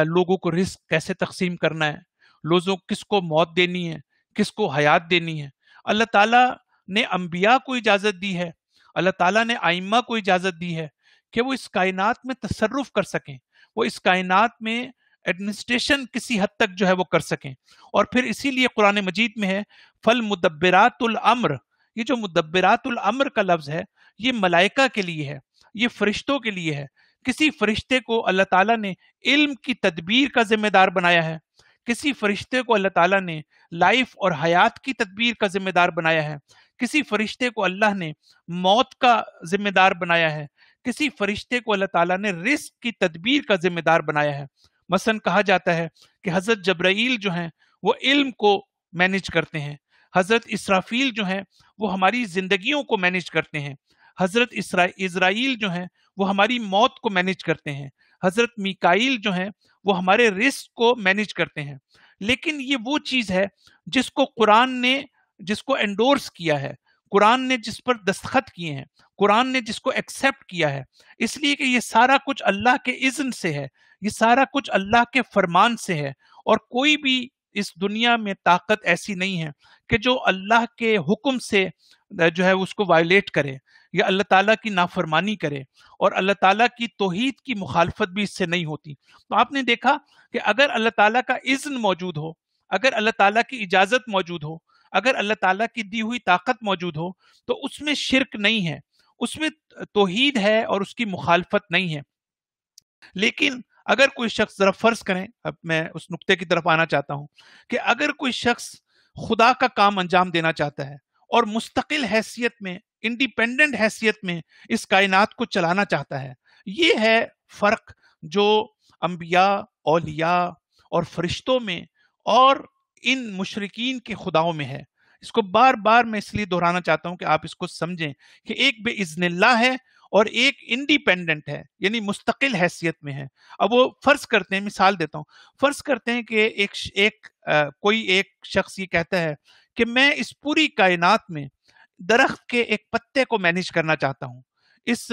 لوگوں کو رزق کیسے تقسیم کرنا ہے؟ لوگوں کس کو موت دینی ہے؟ کس کو حیات دینی ہے؟ اللہ تعالیٰ نے انبیاء کو اجازت دی ہے۔ اللہ تعالیٰ نے آئمہ کو اجازت دی ہے کہ وہ اس کائنات میں تصرف کر سکیں۔ وہ اس کائنات میں ایڈمنسٹریشن کسی حد تک جو ہے وہ کر سکیں۔ اور پھر اسی لیے قرآن مجید میں ہے فل مدبرات الامر یہ جو مدبرات الامر کا لفظ ہے، یہ ملائکہ کے لیے ہے، یہ فرشتوں کے لیے ہے۔ کسی فرشتے کو اللہ تعالیٰ نے علم کی تدبیر کا ذمہ دار بنایا ہے۔ کسی فرشتے کو اللہ تعالیٰ نے لائف اور حیات کی تدبیر کا ذمہ دار بنایا ہے۔ کسی فرشتے کو اللہ نے موت کا ذمہ دار بنایا ہے۔ کسی فرشتے کو اللہ تعالیٰ نے رزق کی تدبیر کا ذمہ دار بنایا ہے۔ مثلا کہا جاتا ہے کہ حضرت جبرائیل جو ہیں، وہ علم کو مینج کرتے ہیں۔ حضرت اسرافیل جو ہیں، وہ ہماری زندگیوں کو مینج کرتے ہیں۔ حضرت اسرائیل جو ہیں، وہ ہماری موت کو مینج کرتے ہیں۔ حضرت میکائیل جو ہیں، وہ ہمارے رسک کو مینج کرتے ہیں۔ لیکن یہ وہ چیز ہے جس کو قرآن نے، جس کو انڈورس کیا ہے۔ قرآن نے جس پر دستخط کیے ہیں۔ قرآن نے جس کو ایکسپٹ کیا ہے۔ اس لیے کہ یہ سارا کچھ اللہ کے اذن سے ہے۔ یہ سارا کچھ اللہ کے فرمان سے ہے۔ اور کوئی بھی اس دنیا میں طاقت ایسی نہیں ہے کہ جو اللہ کے حکم سے جو ہے اس کو وائلیٹ کرے یا اللہ تعالیٰ کی نافرمانی کرے اور اللہ تعالیٰ کی توحید کی مخالفت بھی اس سے نہیں ہوتی۔ تو آپ نے دیکھا کہ اگر اللہ تعالیٰ کا اذن موجود ہو، اگر اللہ تعالیٰ کی اجازت موجود ہو، اگر اللہ تعالیٰ کی دی ہوئی طاقت موجود ہو، تو اس میں شرک نہیں ہے۔ اس میں توحید ہے اور اس کی مخالفت نہیں ہے۔ لیکن اگر کوئی شخص ذرا فرض کریں، اب میں اس نقطے کی طرف آنا چاہتا ہوں کہ اگر کوئی شخص خدا کا کام انجام دینا چاہتا ہے اور مستقل حیثیت میں انڈیپینڈنٹ حیثیت میں اس کائنات کو چلانا چاہتا ہے، یہ ہے فرق جو انبیاء، اولیاء اور فرشتوں میں اور ان مشرقین کے خداؤں میں ہے۔ اس کو بار بار میں اس لیے دہرانا چاہتا ہوں کہ آپ اس کو سمجھیں کہ ایک بے عزن اللہ ہے اور ایک انڈیپینڈنٹ ہے یعنی مستقل حیثیت میں ہے۔ اب وہ فرض کرتے ہیں، مثال دیتا ہوں۔ فرض کرتے ہیں کہ ایک ایک کوئی ایک شخص یہ کہتا ہے کہ میں اس پوری کائنات میں درخت کے ایک پتے کو مینج کرنا چاہتا ہوں۔ اس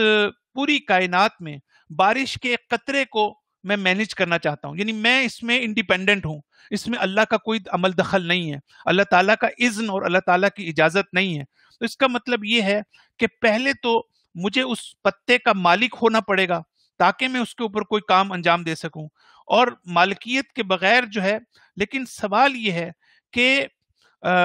پوری کائنات میں بارش کے ایک قطرے کو میں مینج کرنا چاہتا ہوں۔ یعنی میں اس میں انڈیپینڈنٹ ہوں۔ اس میں اللہ کا کوئی عمل دخل نہیں ہے۔ اللہ تعالیٰ کا اذن اور اللہ تعالیٰ کی اجازت نہیں ہے۔ تو اس کا مطلب یہ ہے کہ پہلے تو مجھے اس پتے کا مالک ہونا پڑے گا تاکہ میں اس کے اوپر کوئی کام انجام دے سکوں۔ اور مالکیت کے بغیر جو ہے، لیکن سوال یہ ہے کہ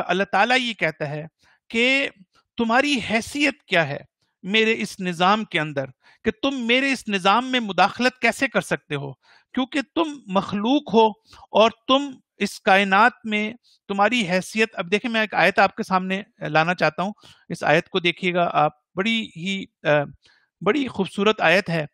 اللہ تعالیٰ یہ کہتا ہے کہ تمہاری حیثیت کیا ہے میرے اس نظام کے اندر؟ کہ تم میرے اس نظام میں مداخلت کیسے کر سکتے ہو؟ کیونکہ تم مخلوق ہو اور تم اس کائنات میں تمہاری حیثیت، اب دیکھیں، میں ایک آیت آپ کے سامنے لانا چاہتا ہوں۔ اس آیت کو دیکھیے گا آپ۔ بڑی ہی بڑی خوبصورت آیت ہے۔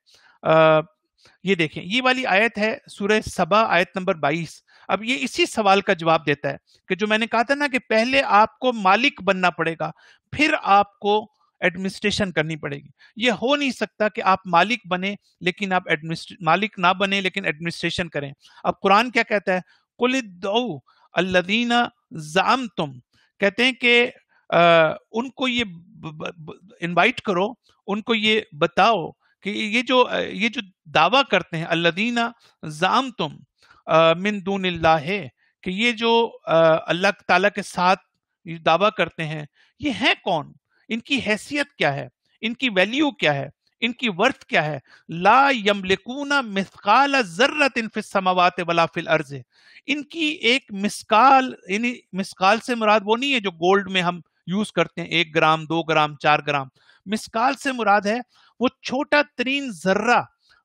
یہ دیکھیں، یہ والی آیت ہے سورہ سبا آیت نمبر بائیس۔ اب یہ اسی سوال کا جواب دیتا ہے کہ جو میں نے کہا تھا نا کہ پہلے آپ کو مالک بننا پڑے گا، پھر آپ کو ایڈمنسٹریشن کرنی پڑے گی۔ یہ ہو نہیں سکتا کہ آپ مالک بنے لیکن آپ مالک نہ بنے لیکن ایڈمنسٹریشن کریں۔ اب قرآن کیا کہتا ہے؟ کل دو اللہ زام تم کہتے ہیں کہ ان کو یہ انوائٹ کرو، ان کو یہ بتاؤ کہ یہ جو یہ جو دعویٰ کرتے ہیں اللہ دینا زام تم من دون اللہ ہے کہ یہ جو اللہ تعالیٰ کے ساتھ دعویٰ کرتے ہیں، یہ ہیں کون؟ ان کی حیثیت کیا ہے؟ ان کی ویلیو کیا ہے؟ ان کی ورتھ کیا ہے؟ لا یملکون مثقال ذرت ان فی السماوات ولا فی الارض۔ ان کی ایک مسکال یعنی مسکال سے مراد وہ نہیں ہے جو گولڈ میں ہم یوز کرتے ہیں، ایک گرام، دو گرام، چار گرام۔ مسکال سے مراد ہے وہ چھوٹا ترین ذرہ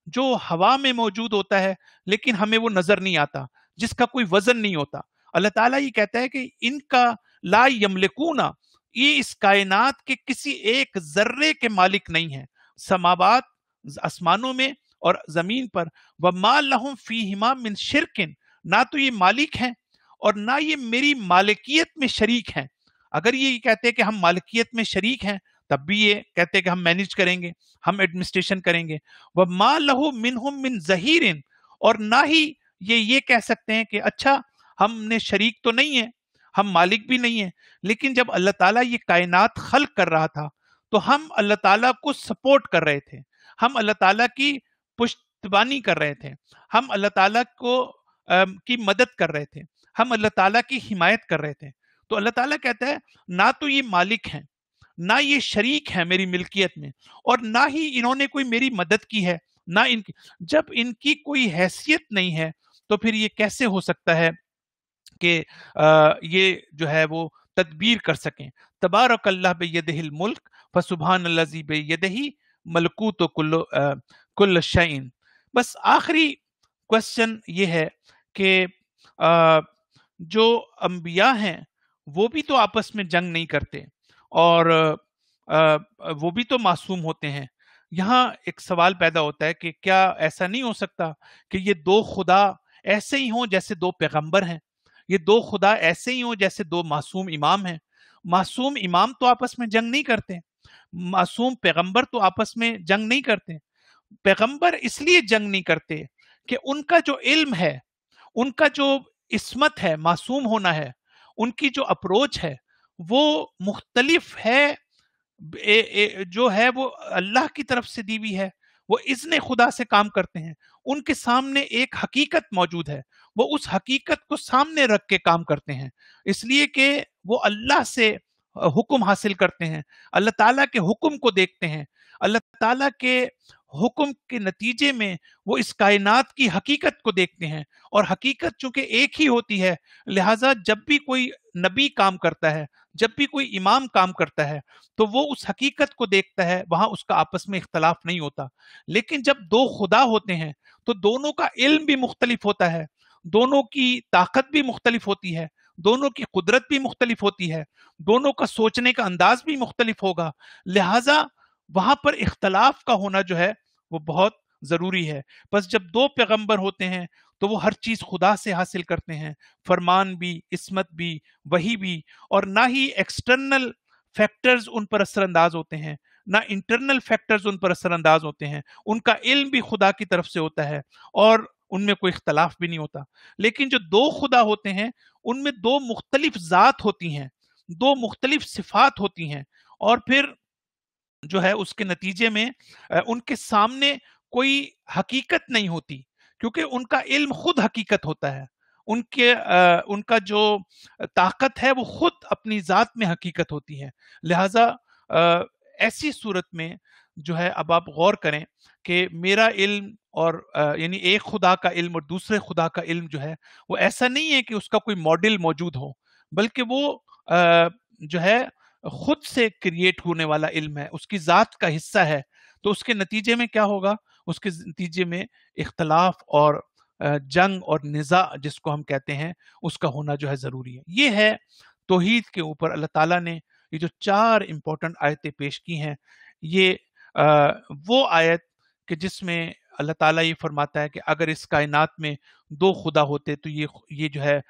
جو ہوا میں موجود ہوتا ہے، لیکن ہمیں وہ نظر نہیں آتا، جس کا کوئی وزن نہیں ہوتا۔ اللہ تعالیٰ یہ کہتا ہے کہ ان کا لا یملکونا یہ اس کائنات کے کسی ایک ذرے کے مالک نہیں ہے سماوات آسمانوں میں اور زمین پر وہ لہم فی من شرکن نہ تو یہ مالک ہیں اور نہ یہ میری مالکیت میں شریک ہیں۔ اگر یہ کہتے کہ ہم مالکیت میں شریک ہیں، تب بھی یہ کہتے کہ ہم مینج کریں گے، ہم ایڈمنسٹریشن کریں گے۔ وہ ماں لہو منہم من ظہیر اور نہ ہی یہ یہ کہہ سکتے ہیں کہ اچھا ہم نے شریک تو نہیں ہے ہم مالک بھی نہیں ہیں، لیکن جب اللہ تعالیٰ یہ کائنات خلق کر رہا تھا، تو ہم اللہ تعالیٰ کو سپورٹ کر رہے تھے۔ ہم اللہ تعالیٰ کی پشتبانی کر رہے تھے۔ ہم اللہ تعالیٰ کو کی مدد کر رہے تھے۔ ہم اللہ تعالیٰ کی حمایت کر رہے تھے۔ تو اللہ تعالیٰ کہتا ہے، نہ تو یہ مالک ہیں، نہ یہ شریک ہے میری ملکیت میں، اور نہ ہی انہوں نے کوئی میری مدد کی ہے، نہ ان کی۔ جب ان کی کوئی حیثیت نہیں ہے، تو پھر یہ کیسے ہو سکتا ہے کہ یہ جو ہے وہ تدبیر کر سکیں۔ تبارک اللہ بید الملک فسبحان اللہ بیدہی ملکوت و کل کل شعین بس آخری کوشچن یہ ہے کہ جو انبیاء ہیں وہ بھی تو آپس میں جنگ نہیں کرتے اور وہ بھی تو معصوم ہوتے ہیں۔ یہاں ایک سوال پیدا ہوتا ہے کہ کیا ایسا نہیں ہو سکتا کہ یہ دو خدا ایسے ہی ہوں جیسے دو پیغمبر ہیں؟ یہ دو خدا ایسے ہی ہوں جیسے دو معصوم امام ہیں۔ معصوم امام تو آپس میں جنگ نہیں کرتے، معصوم پیغمبر تو آپس میں جنگ نہیں کرتے۔ پیغمبر اس لیے جنگ نہیں کرتے کہ ان کا جو علم ہے، ان کا جو عصمت ہے، معصوم ہونا ہے ان کی جو اپروچ ہے، وہ مختلف ہے۔ جو ہے وہ اللہ کی طرف سے دی ہوئی ہے۔ وہ اذن خدا سے کام کرتے ہیں۔ ان کے سامنے ایک حقیقت موجود ہے۔ وہ اس حقیقت کو سامنے رکھ کے کام کرتے ہیں۔ اس لیے کہ وہ اللہ سے حکم حاصل کرتے ہیں۔ اللہ تعالیٰ کے حکم کو دیکھتے ہیں۔ اللہ تعالیٰ کے حکم کے نتیجے میں وہ اس کائنات کی حقیقت کو دیکھتے ہیں اور حقیقت چونکہ ایک ہی ہوتی ہے، لہٰذا جب بھی کوئی نبی کام کرتا ہے، جب بھی کوئی امام کام کرتا ہے، تو وہ اس حقیقت کو دیکھتا ہے، وہاں اس کا آپس میں اختلاف نہیں ہوتا۔ لیکن جب دو خدا ہوتے ہیں، تو دونوں کا علم بھی مختلف ہوتا ہے، دونوں کی طاقت بھی مختلف ہوتی ہے، دونوں کی قدرت بھی مختلف ہوتی ہے، دونوں کا سوچنے کا انداز بھی مختلف ہوگا۔ لہٰذا وہاں پر اختلاف کا ہونا جو ہے وہ بہت ضروری ہے۔ بس جب دو پیغمبر ہوتے ہیں تو وہ ہر چیز خدا سے حاصل کرتے ہیں، فرمان بھی، عصمت بھی وہی بھی، اور نہ ہی ایکسٹرنل فیکٹرز ان پر اثر انداز ہوتے ہیں، نہ انٹرنل فیکٹرز ان پر اثر انداز ہوتے ہیں۔ ان کا علم بھی خدا کی طرف سے ہوتا ہے اور ان میں کوئی اختلاف بھی نہیں ہوتا۔ لیکن جو دو خدا ہوتے ہیں، ان میں دو مختلف ذات ہوتی ہیں، دو مختلف صفات ہوتی ہیں اور پھر جو ہے، اس کے نتیجے میں ان کے سامنے کوئی حقیقت نہیں ہوتی، کیونکہ ان کا علم خود حقیقت ہوتا ہے۔ ان کے ان کا جو طاقت ہے، وہ خود اپنی ذات میں حقیقت ہوتی ہے۔ لہٰذا ایسی صورت میں جو ہے، اب آپ غور کریں کہ میرا علم اور یعنی ایک خدا کا علم اور دوسرے خدا کا علم جو ہے، وہ ایسا نہیں ہے کہ اس کا کوئی ماڈل موجود ہو، بلکہ وہ جو ہے خود سے کریٹ ہونے والا علم ہے، اس کی ذات کا حصہ ہے، تو اس کے نتیجے میں کیا ہوگا؟ اس کے نتیجے میں اختلاف اور جنگ اور نزا جس کو ہم کہتے ہیں، اس کا ہونا جو ہے ضروری ہے۔ یہ ہے توحید کے اوپر اللہ تعالیٰ نے یہ جو چار امپورٹنٹ آیتیں پیش کی ہیں، یہ وہ آیت کہ جس میں اللہ تعالیٰ یہ فرماتا ہے کہ اگر اس کائنات میں دو خدا ہوتے تو یہ یہ جو ہے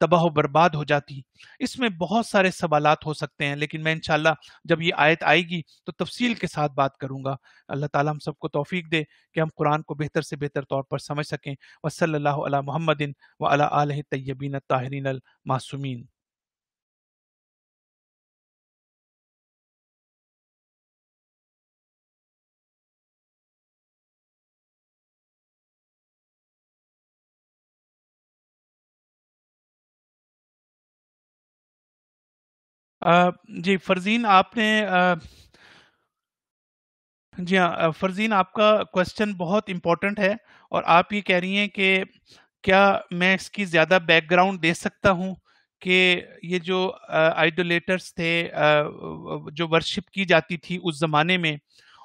تباہ و برباد ہو جاتی۔ اس میں بہت سارے سوالات ہو سکتے ہیں، لیکن میں انشاءاللہ جب یہ آیت آئے گی تو تفصیل کے ساتھ بات کروں گا۔ اللہ تعالیٰ ہم سب کو توفیق دے کہ ہم قرآن کو بہتر سے بہتر طور پر سمجھ سکیں۔ وصلی صلی اللہ علیہ محمد و علیہ طیبین طاہرین المعصومین جی فرزین، آپ نے جی ہاں فرزین، آپ کا کوشچن بہت امپورٹنٹ ہے اور آپ یہ کہہ رہی ہیں کہ کیا میں اس کی زیادہ بیک گراؤنڈ دے سکتا ہوں کہ یہ جو آئیڈولیٹرس تھے جو ورشپ کی جاتی تھی اس زمانے میں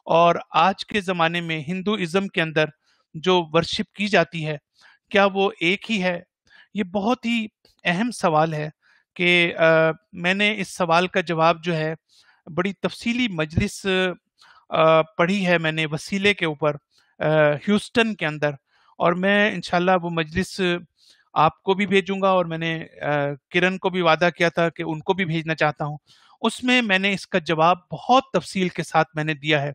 اور آج کے زمانے میں ہندو ازم کے اندر جو ورشپ کی جاتی ہے، کیا وہ ایک ہی ہے؟ یہ بہت ہی اہم سوال ہے۔ کہ میں نے اس سوال کا جواب جو ہے، بڑی تفصیلی مجلس پڑھی ہے میں نے وسیلے کے اوپر ہیوسٹن کے اندر، اور میں انشاءاللہ وہ مجلس آپ کو بھی بھیجوں گا اور میں نے کرن کو بھی وعدہ کیا تھا کہ ان کو بھی بھیجنا چاہتا ہوں۔ اس میں میں نے اس کا جواب بہت تفصیل کے ساتھ میں نے دیا ہے،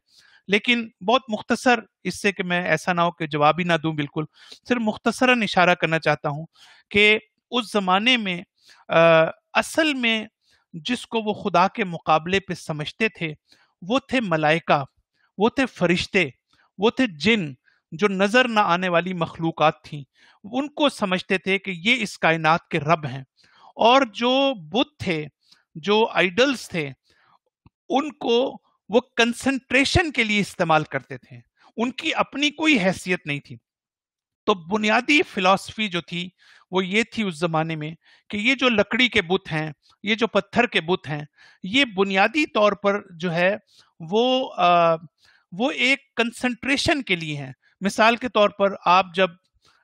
لیکن بہت مختصر اس سے کہ میں ایسا نہ ہو کہ جواب ہی نہ دوں بالکل، صرف مختصراً اشارہ کرنا چاہتا ہوں کہ اس زمانے میں اصل میں جس کو وہ خدا کے مقابلے پہ سمجھتے تھے، وہ تھے ملائکہ، وہ تھے فرشتے، وہ تھے جن جو نظر نہ آنے والی مخلوقات تھیں۔ ان کو سمجھتے تھے کہ یہ اس کائنات کے رب ہیں۔ اور جو بت تھے، جو آئیڈلز تھے، ان کو وہ کنسنٹریشن کے لیے استعمال کرتے تھے۔ ان کی اپنی کوئی حیثیت نہیں تھی۔ تو بنیادی فلاسفی جو تھی وہ یہ تھی اس زمانے میں کہ یہ جو لکڑی کے بت ہیں یہ جو پتھر کے بت ہیں یہ بنیادی طور پر جو ہے وہ آ, وہ ایک کنسنٹریشن کے لیے ہیں۔ مثال کے طور پر آپ جب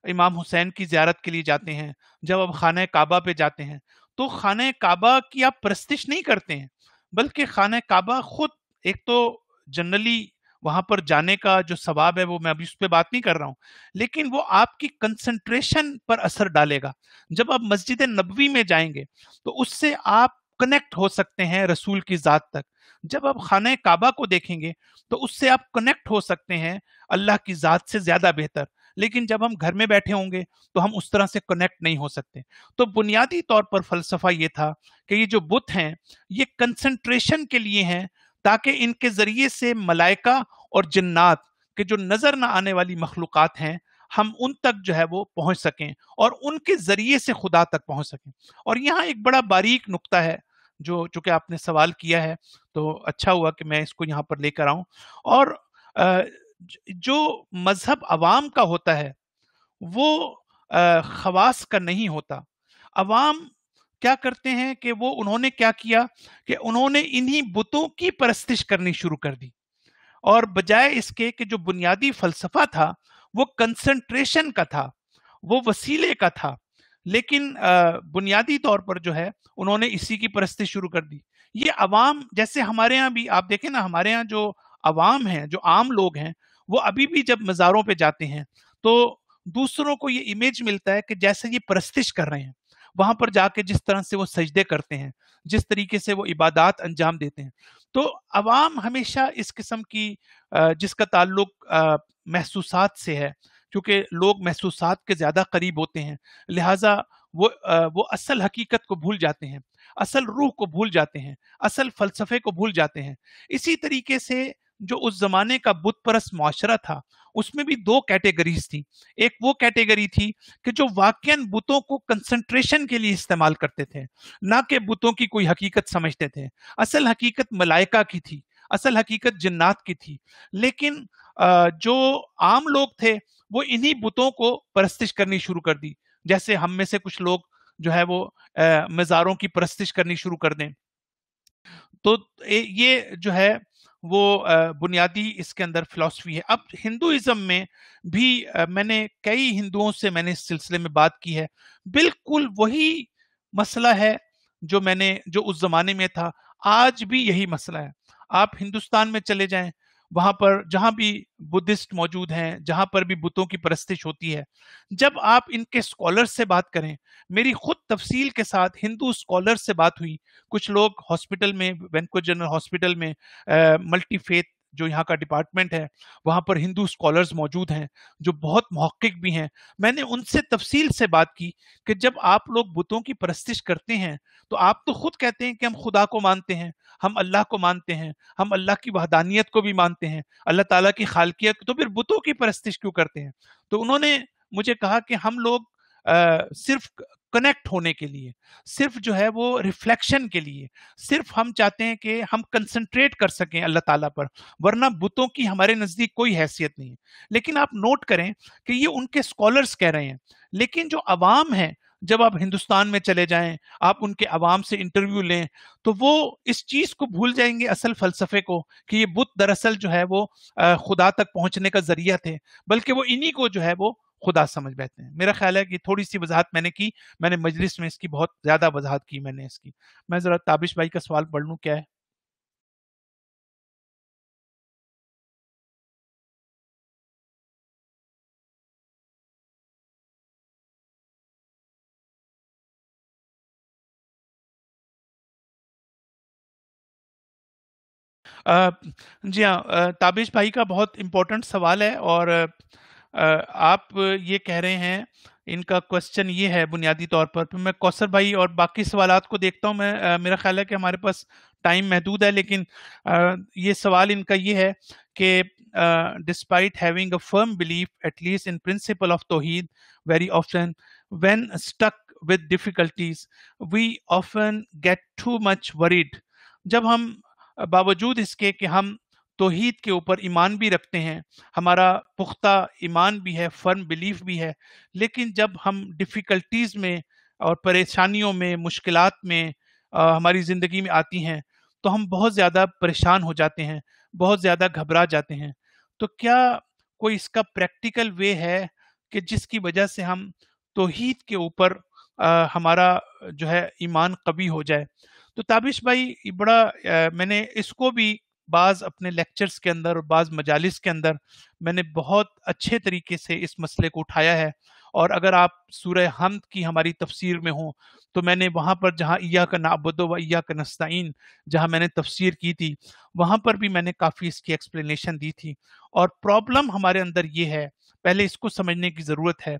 امام حسین کی زیارت کے لیے جاتے ہیں جب آپ خانہ کعبہ پہ جاتے ہیں تو خانہ کعبہ کی آپ پرستش نہیں کرتے ہیں بلکہ خانہ کعبہ خود ایک تو جنرلی وہاں پر جانے کا جو ثواب ہے وہ میں ابھی اس پہ بات نہیں کر رہا ہوں، لیکن وہ آپ کی کنسنٹریشن پر اثر ڈالے گا۔ جب آپ مسجد نبوی میں جائیں گے تو اس سے آپ کنیکٹ ہو سکتے ہیں رسول کی ذات تک۔ جب آپ خانہ کعبہ کو دیکھیں گے تو اس سے آپ کنیکٹ ہو سکتے ہیں اللہ کی ذات سے زیادہ بہتر۔ لیکن جب ہم گھر میں بیٹھے ہوں گے تو ہم اس طرح سے کنیکٹ نہیں ہو سکتے۔ تو بنیادی طور پر فلسفہ یہ تھا کہ یہ جو بت ہیں، یہ کنسنٹریشن کے لیے ہیں تاکہ ان کے ذریعے سے ملائکہ اور جنات کے جو نظر نہ آنے والی مخلوقات ہیں، ہم ان تک جو ہے وہ پہنچ سکیں اور ان کے ذریعے سے خدا تک پہنچ سکیں۔ اور یہاں ایک بڑا باریک نقطہ ہے جو چونکہ آپ نے سوال کیا ہے، تو اچھا ہوا کہ میں اس کو یہاں پر لے کر آؤں۔ اور جو مذہب عوام کا ہوتا ہے، وہ خواص کا نہیں ہوتا۔ عوام کیا کرتے ہیں کہ وہ انہوں نے کیا کیا کہ انہوں نے انہی بتوں کی پرستش کرنی شروع کر دی۔ اور بجائے اس کے کہ جو بنیادی فلسفہ تھا، وہ کنسنٹریشن کا تھا، وہ وسیلے کا تھا۔ لیکن بنیادی طور پر جو ہے، انہوں نے اسی کی پرستی شروع کر دی۔ یہ عوام جیسے ہمارے ہاں بھی، آپ دیکھیں نا، ہمارے ہاں جو عوام ہیں، جو عام لوگ ہیں، وہ ابھی بھی جب مزاروں پہ جاتے ہیں، تو دوسروں کو یہ امیج ملتا ہے کہ جیسے یہ پرستش کر رہے ہیں۔ وہاں پر جا کے جس طرح سے وہ سجدے کرتے ہیں، جس طریقے سے وہ عبادات انجام دیتے ہیں۔ تو عوام ہمیشہ اس قسم کی جس کا تعلق محسوسات سے ہے، کیونکہ لوگ محسوسات کے زیادہ قریب ہوتے ہیں، لہٰذا وہ وہ اصل حقیقت کو بھول جاتے ہیں، اصل روح کو بھول جاتے ہیں، اصل فلسفے کو بھول جاتے ہیں۔ اسی طریقے سے جو اس زمانے کا بت پرست معاشرہ تھا اس میں بھی دو کیٹیگریز تھی ایک وہ کیٹیگری تھی کہ جو واقع بتوں کو کنسنٹریشن کے لیے استعمال کرتے تھے، نہ کہ بتوں کی کوئی حقیقت سمجھتے تھے۔ اصل حقیقت ملائکہ کی تھی، اصل حقیقت جنات کی تھی۔ لیکن جو عام لوگ تھے، وہ انہی بتوں کو پرستش کرنی شروع کر دی۔ جیسے ہم میں سے کچھ لوگ جو ہے وہ مزاروں کی پرستش کرنی شروع کر دیں۔ تو یہ جو ہے وہ بنیادی اس کے اندر فلاسفی ہے۔ اب ہندوازم میں بھی میں نے کئی ہندوؤں سے میں نے اس سلسلے میں بات کی ہے۔ بالکل وہی مسئلہ ہے جو میں نے، جو اس زمانے میں تھا۔ آج بھی یہی مسئلہ ہے۔ آپ ہندوستان میں چلے جائیں وہاں پر جہاں بھی بدھسٹ موجود ہیں، جہاں پر بھی بتوں کی پرستش ہوتی ہے۔ جب آپ ان کے اسکالر سے بات کریں، میری خود تفصیل کے ساتھ ہندو اسکالر سے بات ہوئی۔ کچھ لوگ ہاسپٹل میں، وینکو جنرل ہاسپٹل میں ملٹی فیتھ جو یہاں کا ڈپارٹمنٹ ہے، وہاں پر ہندو اسکالرز موجود ہیں جو بہت محقق بھی ہیں۔ میں نے ان سے تفصیل سے بات کی کہ جب آپ لوگ بتوں کی پرستش کرتے ہیں، تو آپ تو خود کہتے ہیں کہ ہم خدا کو مانتے ہیں۔ ہم اللہ کو مانتے ہیں، ہم اللہ کی وحدانیت کو بھی مانتے ہیں، اللہ تعالیٰ کی خالقیت تو پھر بتوں کی پرستش کیوں کرتے ہیں؟ تو انہوں نے مجھے کہا کہ ہم لوگ صرف کنیکٹ ہونے کے لیے، صرف جو ہے وہ ریفلیکشن کے لیے، صرف ہم چاہتے ہیں کہ ہم کنسنٹریٹ کر سکیں اللہ تعالیٰ پر، ورنہ بتوں کی ہمارے نزدیک کوئی حیثیت نہیں ہے۔ لیکن آپ نوٹ کریں کہ یہ ان کے اسکالرس کہہ رہے ہیں، لیکن جو عوام ہے جب آپ ہندوستان میں چلے جائیں، آپ ان کے عوام سے انٹرویو لیں، تو وہ اس چیز کو بھول جائیں گے اصل فلسفے کو کہ یہ بت دراصل جو ہے وہ خدا تک پہنچنے کا ذریعہ تھے، بلکہ وہ انہی کو جو ہے وہ خدا سمجھ بیٹھتے ہیں۔ میرا خیال ہے کہ تھوڑی سی وضاحت میں نے کی، میں نے مجلس میں اس کی بہت زیادہ وضاحت کی، میں نے اس کی۔ میں ذرا تابش بھائی کا سوال پڑھ لوں، کیا ہے؟ جی ہاں تابش بھائی کا بہت امپورٹنٹ سوال ہے اور آپ یہ کہہ رہے ہیں، ان کا کوشچن یہ ہے بنیادی طور پر میں کوثر بھائی اور باقی سوالات کو دیکھتا ہوں، میں میرا خیال ہے کہ ہمارے پاس ٹائم محدود ہے، لیکن یہ سوال ان کا یہ ہے کہ despite having a firm belief at least in principle of توحید very often when stuck with difficulties we often get too much worried جب ہم باوجود اس کے کہ ہم توحید کے اوپر ایمان بھی رکھتے ہیں، ہمارا پختہ ایمان بھی ہے، فرم بلیف بھی ہے، لیکن جب ہم ڈفیکلٹیز میں اور پریشانیوں میں، مشکلات میں ہماری زندگی میں آتی ہیں، تو ہم بہت زیادہ پریشان ہو جاتے ہیں، بہت زیادہ گھبرا جاتے ہیں۔ تو کیا کوئی اس کا پریکٹیکل وے ہے کہ جس کی وجہ سے ہم توحید کے اوپر ہمارا جو ہے ایمان قوی ہو جائے؟ تو تابش بھائی بڑا میں نے اس کو بھی بعض اپنے لیکچرز کے اندر اور بعض مجالس کے اندر میں نے بہت اچھے طریقے سے اس مسئلے کو اٹھایا ہے۔ اور اگر آپ سورہ حمد کی ہماری تفسیر میں ہوں تو میں نے وہاں پر جہاں ایا کا نابد و ایا کا نستعین، جہاں میں نے تفسیر کی تھی، وہاں پر بھی میں نے کافی اس کی ایکسپلینیشن دی تھی۔ اور پرابلم ہمارے اندر یہ ہے، پہلے اس کو سمجھنے کی ضرورت ہے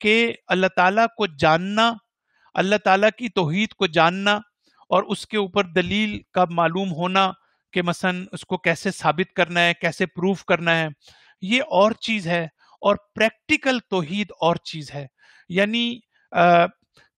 کہ اللہ تعالیٰ کو جاننا، اللہ تعالیٰ کی توحید کو جاننا اور اس کے اوپر دلیل کا معلوم ہونا کہ مثلا اس کو کیسے ثابت کرنا ہے، کیسے پروف کرنا ہے، یہ اور چیز ہے اور پریکٹیکل توحید اور چیز ہے۔ یعنی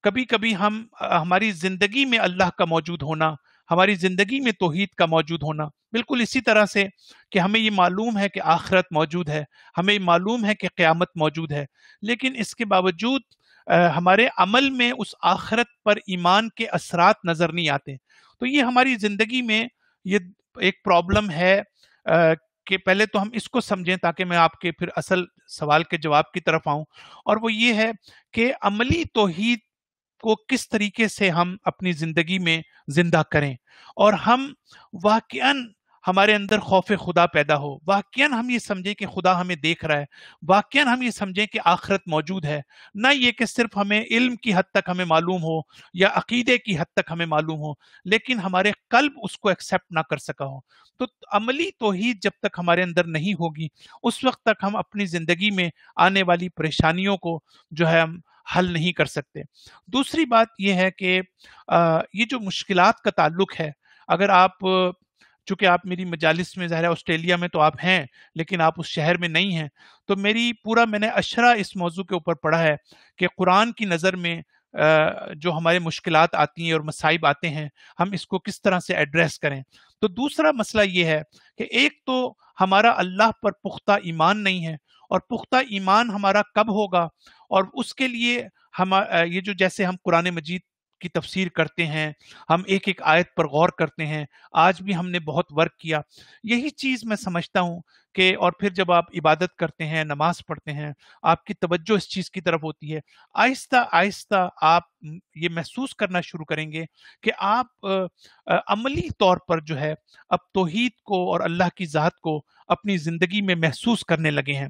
کبھی کبھی ہم، ہماری زندگی میں اللہ کا موجود ہونا، ہماری زندگی میں توحید کا موجود ہونا، بالکل اسی طرح سے کہ ہمیں یہ معلوم ہے کہ آخرت موجود ہے، ہمیں یہ معلوم ہے کہ قیامت موجود ہے، لیکن اس کے باوجود ہمارے عمل میں اس آخرت پر ایمان کے اثرات نظر نہیں آتے۔ تو یہ ہماری زندگی میں یہ ایک پرابلم ہے کہ پہلے تو ہم اس کو سمجھیں تاکہ میں آپ کے پھر اصل سوال کے جواب کی طرف آؤں۔ اور وہ یہ ہے کہ عملی توحید کو کس طریقے سے ہم اپنی زندگی میں زندہ کریں۔ اور ہم واقعاً ہمارے اندر خوف خدا پیدا ہو۔ واقعاً ہم یہ سمجھیں کہ خدا ہمیں دیکھ رہا ہے۔ واقعاً ہم یہ سمجھیں کہ آخرت موجود ہے۔ نہ یہ کہ صرف ہمیں علم کی حد تک ہمیں معلوم ہو یا عقیدے کی حد تک ہمیں معلوم ہو، لیکن ہمارے قلب اس کو ایکسیپٹ نہ کر سکا ہو۔ تو عملی توحید جب تک ہمارے اندر نہیں ہوگی، اس وقت تک ہم اپنی زندگی میں آنے والی پریشانیوں کو جو ہے ہم حل نہیں کر سکتے۔ دوسری بات یہ ہے کہ یہ جو مشکلات کا تعلق ہے، اگر آپ چونکہ آپ میری مجالس میں ظاہر ہے آسٹریلیا میں تو آپ ہیں، لیکن آپ اس شہر میں نہیں ہیں۔ تو میری پورا میں نے اشرا اس موضوع کے اوپر پڑھا ہے کہ قرآن کی نظر میں جو ہمارے مشکلات آتی ہیں اور مصائب آتے ہیں، ہم اس کو کس طرح سے ایڈریس کریں۔ تو دوسرا مسئلہ یہ ہے کہ ایک تو ہمارا اللہ پر پختہ ایمان نہیں ہے اور پختہ ایمان ہمارا کب ہوگا اور اس کے لیے ہم یہ جو جیسے ہم قرآن مجید کی تفسیر کرتے ہیں، ہم ایک ایک آیت پر غور کرتے ہیں، آج بھی ہم نے بہت ورک کیا۔ یہی چیز میں سمجھتا ہوں کہ، اور پھر جب آپ عبادت کرتے ہیں، نماز پڑھتے ہیں، آپ کی توجہ اس چیز کی طرف ہوتی ہے۔ آہستہ آہستہ آپ یہ محسوس کرنا شروع کریں گے کہ آپ عملی طور پر جو ہے، اب توحید کو اور اللہ کی ذات کو اپنی زندگی میں محسوس کرنے لگے ہیں۔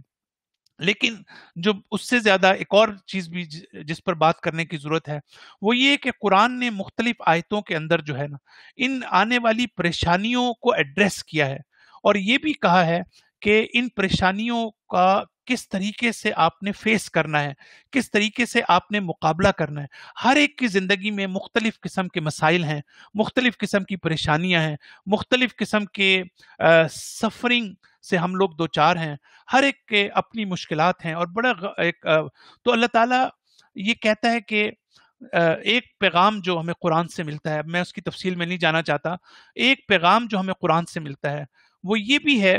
لیکن جو اس سے زیادہ ایک اور چیز بھی جس پر بات کرنے کی ضرورت ہے، وہ یہ کہ قرآن نے مختلف آیتوں کے اندر جو ہے نا، ان آنے والی پریشانیوں کو ایڈریس کیا ہے۔ اور یہ بھی کہا ہے کہ ان پریشانیوں کا کس طریقے سے آپ نے فیس کرنا ہے، کس طریقے سے آپ نے مقابلہ کرنا ہے۔ ہر ایک کی زندگی میں مختلف قسم کے مسائل ہیں، مختلف قسم کی پریشانیاں ہیں، مختلف قسم کے سفرنگ سے ہم لوگ دو چار ہیں، ہر ایک کے اپنی مشکلات ہیں اور بڑا ایک تو اللہ تعالیٰ یہ کہتا ہے کہ ایک پیغام جو ہمیں قرآن سے ملتا ہے، میں اس کی تفصیل میں نہیں جانا چاہتا، ایک پیغام جو ہمیں قرآن سے ملتا ہے، وہ یہ بھی ہے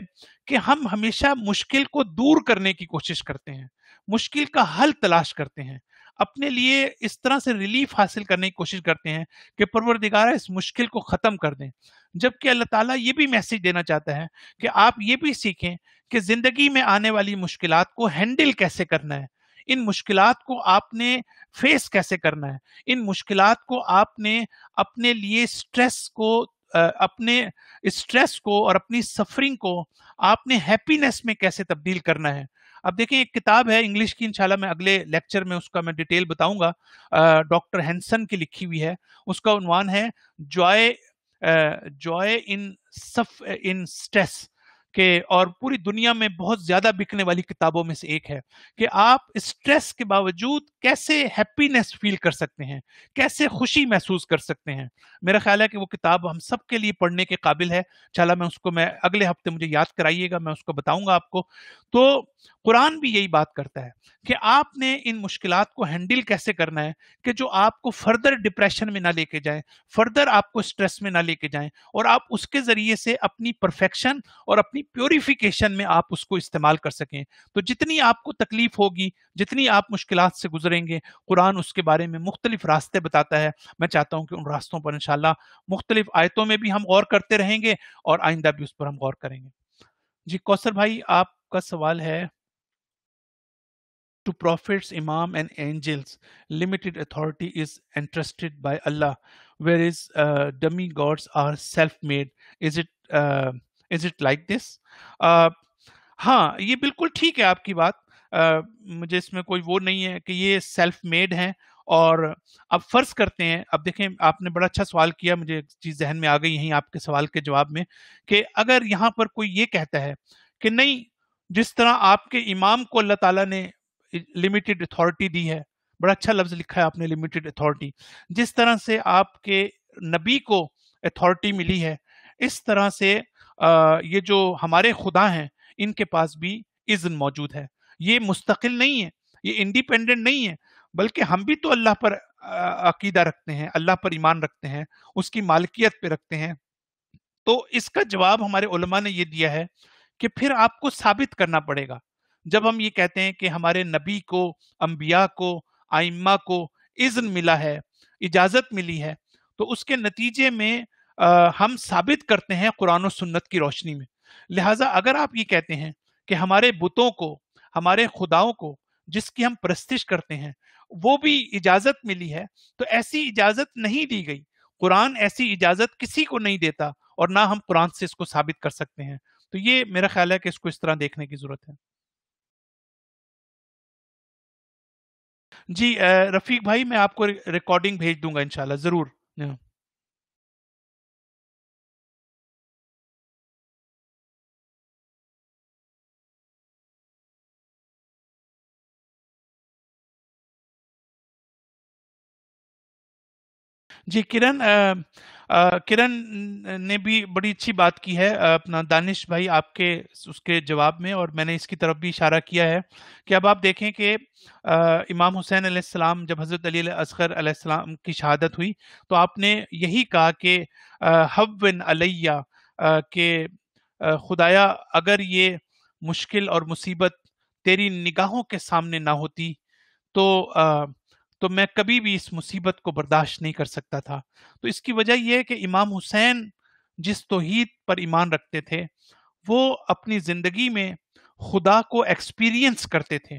کہ ہم ہمیشہ مشکل کو دور کرنے کی کوشش کرتے ہیں، مشکل کا حل تلاش کرتے ہیں، اپنے لیے اس طرح سے ریلیف حاصل کرنے کی کوشش کرتے ہیں کہ پروردگارہ اس مشکل کو ختم کر دیں۔ جبکہ اللہ تعالیٰ یہ بھی میسج دینا چاہتا ہے کہ آپ یہ بھی سیکھیں کہ زندگی میں آنے والی مشکلات کو ہینڈل کیسے کرنا ہے؟ ان مشکلات کو آپ نے فیس کیسے کرنا ہے؟ ان مشکلات کو آپ نے اپنے لیے سٹریس کو اپنے اسٹریس کو اور اپنی سفرنگ کو آپ نے ہیپینس میں کیسے تبدیل کرنا ہے؟ اب دیکھیں ایک کتاب ہے انگلش کی، انشاءاللہ میں اگلے لیکچر میں اس کا میں ڈیٹیل بتاؤں گا۔ ڈاکٹر ہینسن کی لکھی ہوئی ہے۔ اس کا عنوان ہے جوائے جوائے ان سف ان سٹریس کہ اور پوری دنیا میں بہت زیادہ بکنے والی کتابوں میں سے ایک ہے کہ آپ اسٹریس کے باوجود کیسے ہیپینس فیل کر سکتے ہیں، کیسے خوشی محسوس کر سکتے ہیں۔ میرا خیال ہے کہ وہ کتاب ہم سب کے لیے پڑھنے کے قابل ہے۔ چلا میں اس کو میں اگلے ہفتے مجھے یاد کرائیے گا، میں اس کو بتاؤں گا آپ کو۔ تو قرآن بھی یہی بات کرتا ہے کہ آپ نے ان مشکلات کو ہینڈل کیسے کرنا ہے کہ جو آپ کو فردر ڈپریشن میں نہ لے کے جائیں فردر آپ کو اسٹریس میں نہ لے کے جائیں اور آپ اس کے ذریعے سے اپنی پرفیکشن اور اپنی پیوریفیکیشن میں آپ اس کو استعمال کر سکیں۔ تو جتنی آپ کو تکلیف ہوگی جتنی آپ مشکلات سے گزریں گے قرآن اس کے بارے میں مختلف راستے بتاتا ہے۔ میں چاہتا ہوں کہ ان راستوں پر انشاءاللہ مختلف آیتوں میں بھی ہم غور کرتے رہیں گے اور آئندہ بھی اس پر ہم غور کریں گے۔ جی کوثر بھائی آپ کا سوال ہے to prophets, imam, and angels, limited authority is entrusted by Allah, whereas uh, demigods are self-made. Is it uh, is it like this? Uh, ہاں یہ بالکل ٹھیک ہے آپ کی بات۔ مجھے اس میں کوئی وہ نہیں ہے کہ یہ سیلف میڈ ہیں۔ اور اب فرض کرتے ہیں اب دیکھیں آپ نے بڑا اچھا سوال کیا مجھے چیز ذہن میں آ گئی یہیں آپ کے سوال کے جواب میں کہ اگر یہاں پر کوئی یہ کہتا ہے کہ نہیں جس طرح آپ کے امام کو اللہ تعالیٰ نے لمیٹڈ اتھارٹی دی ہے بڑا اچھا لفظ لکھا ہے آپ نے لمیٹڈ اتھارٹی جس طرح سے آپ کے نبی کو اتھارٹی ملی ہے اس طرح سے یہ جو ہمارے خدا ہیں، ان کے پاس بھی اذن موجود ہے۔ یہ مستقل نہیں ہے، یہ انڈیپینڈنٹ نہیں ہے، بلکہ ہم بھی تو اللہ پر عقیدہ رکھتے ہیں، اللہ پر ایمان رکھتے ہیں، اس کی مالکیت پہ رکھتے ہیں۔ تو اس کا جواب ہمارے علماء نے یہ دیا ہے کہ پھر آپ کو ثابت کرنا پڑے گا۔ جب ہم یہ کہتے ہیں کہ ہمارے نبی کو، انبیاء کو آئمہ کو اذن ملا ہے، اجازت ملی ہے، تو اس کے نتیجے میں ہم ثابت کرتے ہیں قرآن و سنت کی روشنی میں۔ لہٰذا اگر آپ یہ کہتے ہیں کہ ہمارے بتوں کو، ہمارے خداؤں کو جس کی ہم پرستش کرتے ہیں، وہ بھی اجازت ملی ہے، تو ایسی اجازت نہیں دی گئی۔ قرآن ایسی اجازت کسی کو نہیں دیتا اور نہ ہم قرآن سے اس کو ثابت کر سکتے ہیں۔ تو یہ میرا خیال ہے کہ اس کو اس طرح دیکھنے کی ضرورت ہے۔ جی رفیق بھائی، میں آپ کو ریکارڈنگ بھیج دوں گا انشاءاللہ، ضرور۔ جی کرن کرن نے بھی بڑی اچھی بات کی ہے اپنا دانش بھائی آپ کے، اس کے جواب میں، اور میں نے اس کی طرف بھی اشارہ کیا ہے کہ اب آپ دیکھیں کہ امام حسین علیہ السلام جب حضرت علی اصغر علیہ السلام کی شہادت ہوئی تو آپ نے یہی کہا کہ حون علیہ کہ خدایا اگر یہ مشکل اور مصیبت تیری نگاہوں کے سامنے نہ ہوتی تو تو میں کبھی بھی اس مصیبت کو برداشت نہیں کر سکتا تھا۔ تو اس کی وجہ یہ ہے کہ امام حسین جس توحید پر ایمان رکھتے تھے، وہ اپنی زندگی میں خدا کو ایکسپیرینس کرتے تھے۔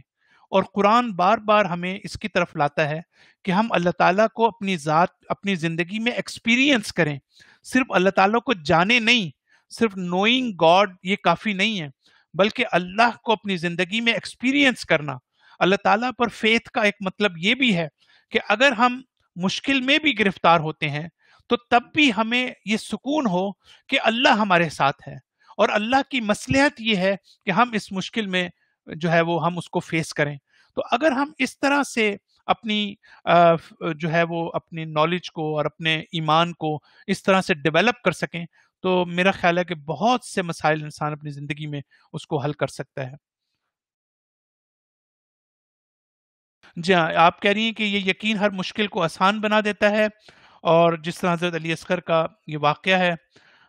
اور قرآن بار بار ہمیں اس کی طرف لاتا ہے کہ ہم اللہ تعالیٰ کو اپنی ذات، اپنی زندگی میں ایکسپیرینس کریں۔ صرف اللہ تعالیٰ کو جانے نہیں، صرف نوئنگ گاڈ یہ کافی نہیں ہے، بلکہ اللہ کو اپنی زندگی میں ایکسپیرینس کرنا۔ اللہ تعالیٰ پر فیتھ کا ایک مطلب یہ بھی ہے کہ اگر ہم مشکل میں بھی گرفتار ہوتے ہیں، تو تب بھی ہمیں یہ سکون ہو کہ اللہ ہمارے ساتھ ہے۔ اور اللہ کی مسلحت یہ ہے کہ ہم اس مشکل میں جو ہے وہ ہم اس کو فیس کریں۔ تو اگر ہم اس طرح سے اپنی جو ہے وہ اپنی نالج کو اور اپنے ایمان کو اس طرح سے ڈیولپ کر سکیں، تو میرا خیال ہے کہ بہت سے مسائل انسان اپنی زندگی میں اس کو حل کر سکتا ہے۔ جی ہاں آپ کہہ رہی ہیں کہ یہ یقین ہر مشکل کو آسان بنا دیتا ہے اور جس طرح حضرت علی اصغر کا یہ واقعہ ہے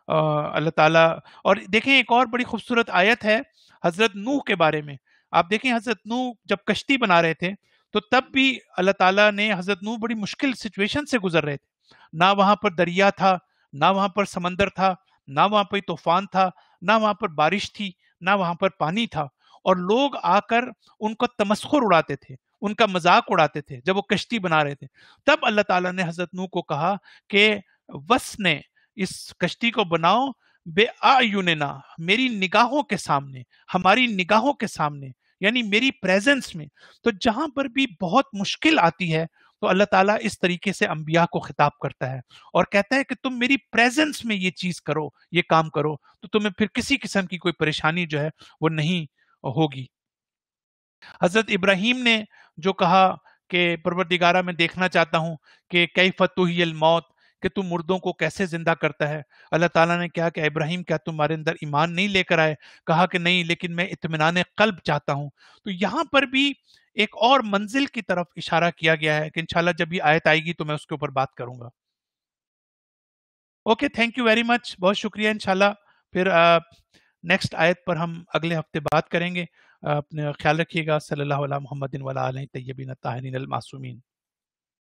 اللہ تعالیٰ، اور دیکھیں ایک اور بڑی خوبصورت آیت ہے حضرت نوح کے بارے میں۔ آپ دیکھیں حضرت نوح جب کشتی بنا رہے تھے تو تب بھی اللہ تعالیٰ نے حضرت نوح بڑی مشکل سچویشن سے گزر رہے تھے۔ نہ وہاں پر دریا تھا، نہ وہاں پر سمندر تھا، نہ وہاں پہ طوفان تھا، نہ وہاں پر بارش تھی، نہ وہاں پر پانی تھا۔ اور لوگ آ کر ان کو تمسخر اڑاتے تھے۔ ان کا مذاق اڑاتے تھے، جب وہ کشتی بنا رہے تھے۔ تب اللہ تعالیٰ نے حضرت نو کو کہا کہ وس نے اس کشتی کو بناؤ بے آیوننا میری نگاہوں کے سامنے، ہماری نگاہوں کے سامنے یعنی میری پریزنس میں۔ تو جہاں پر بھی بہت مشکل آتی ہے، تو اللہ تعالیٰ اس طریقے سے انبیاء کو خطاب کرتا ہے اور کہتا ہے کہ تم میری پریزنس میں یہ چیز کرو، یہ کام کرو، تو تمہیں پھر کسی قسم کی کوئی پریشانی جو ہے وہ نہیں ہوگی۔ حضرت ابراہیم نے جو کہا کہ پروردگارہ میں دیکھنا چاہتا ہوں کہ کئی فتوحی الموت، کہ تم مردوں کو کیسے زندہ کرتا ہے؟ اللہ تعالیٰ نے کہا کہ ابراہیم، کیا تمہارے اندر ایمان نہیں لے کر آئے؟ کہا کہ نہیں، لیکن میں اطمینان قلب چاہتا ہوں۔ تو یہاں پر بھی ایک اور منزل کی طرف اشارہ کیا گیا ہے کہ انشاءاللہ جب یہ آیت آئے گی تو میں اس کے اوپر بات کروں گا۔ Okay thank you very much بہت شکریہ انشاءاللہ۔ پھر نیکسٹ آیت پر ہم اگلے ہفتے بات کریں گے۔ اپنے خیال رکھیے گا صلی اللہ علیہ محمد علیہ طیبین المعصومین۔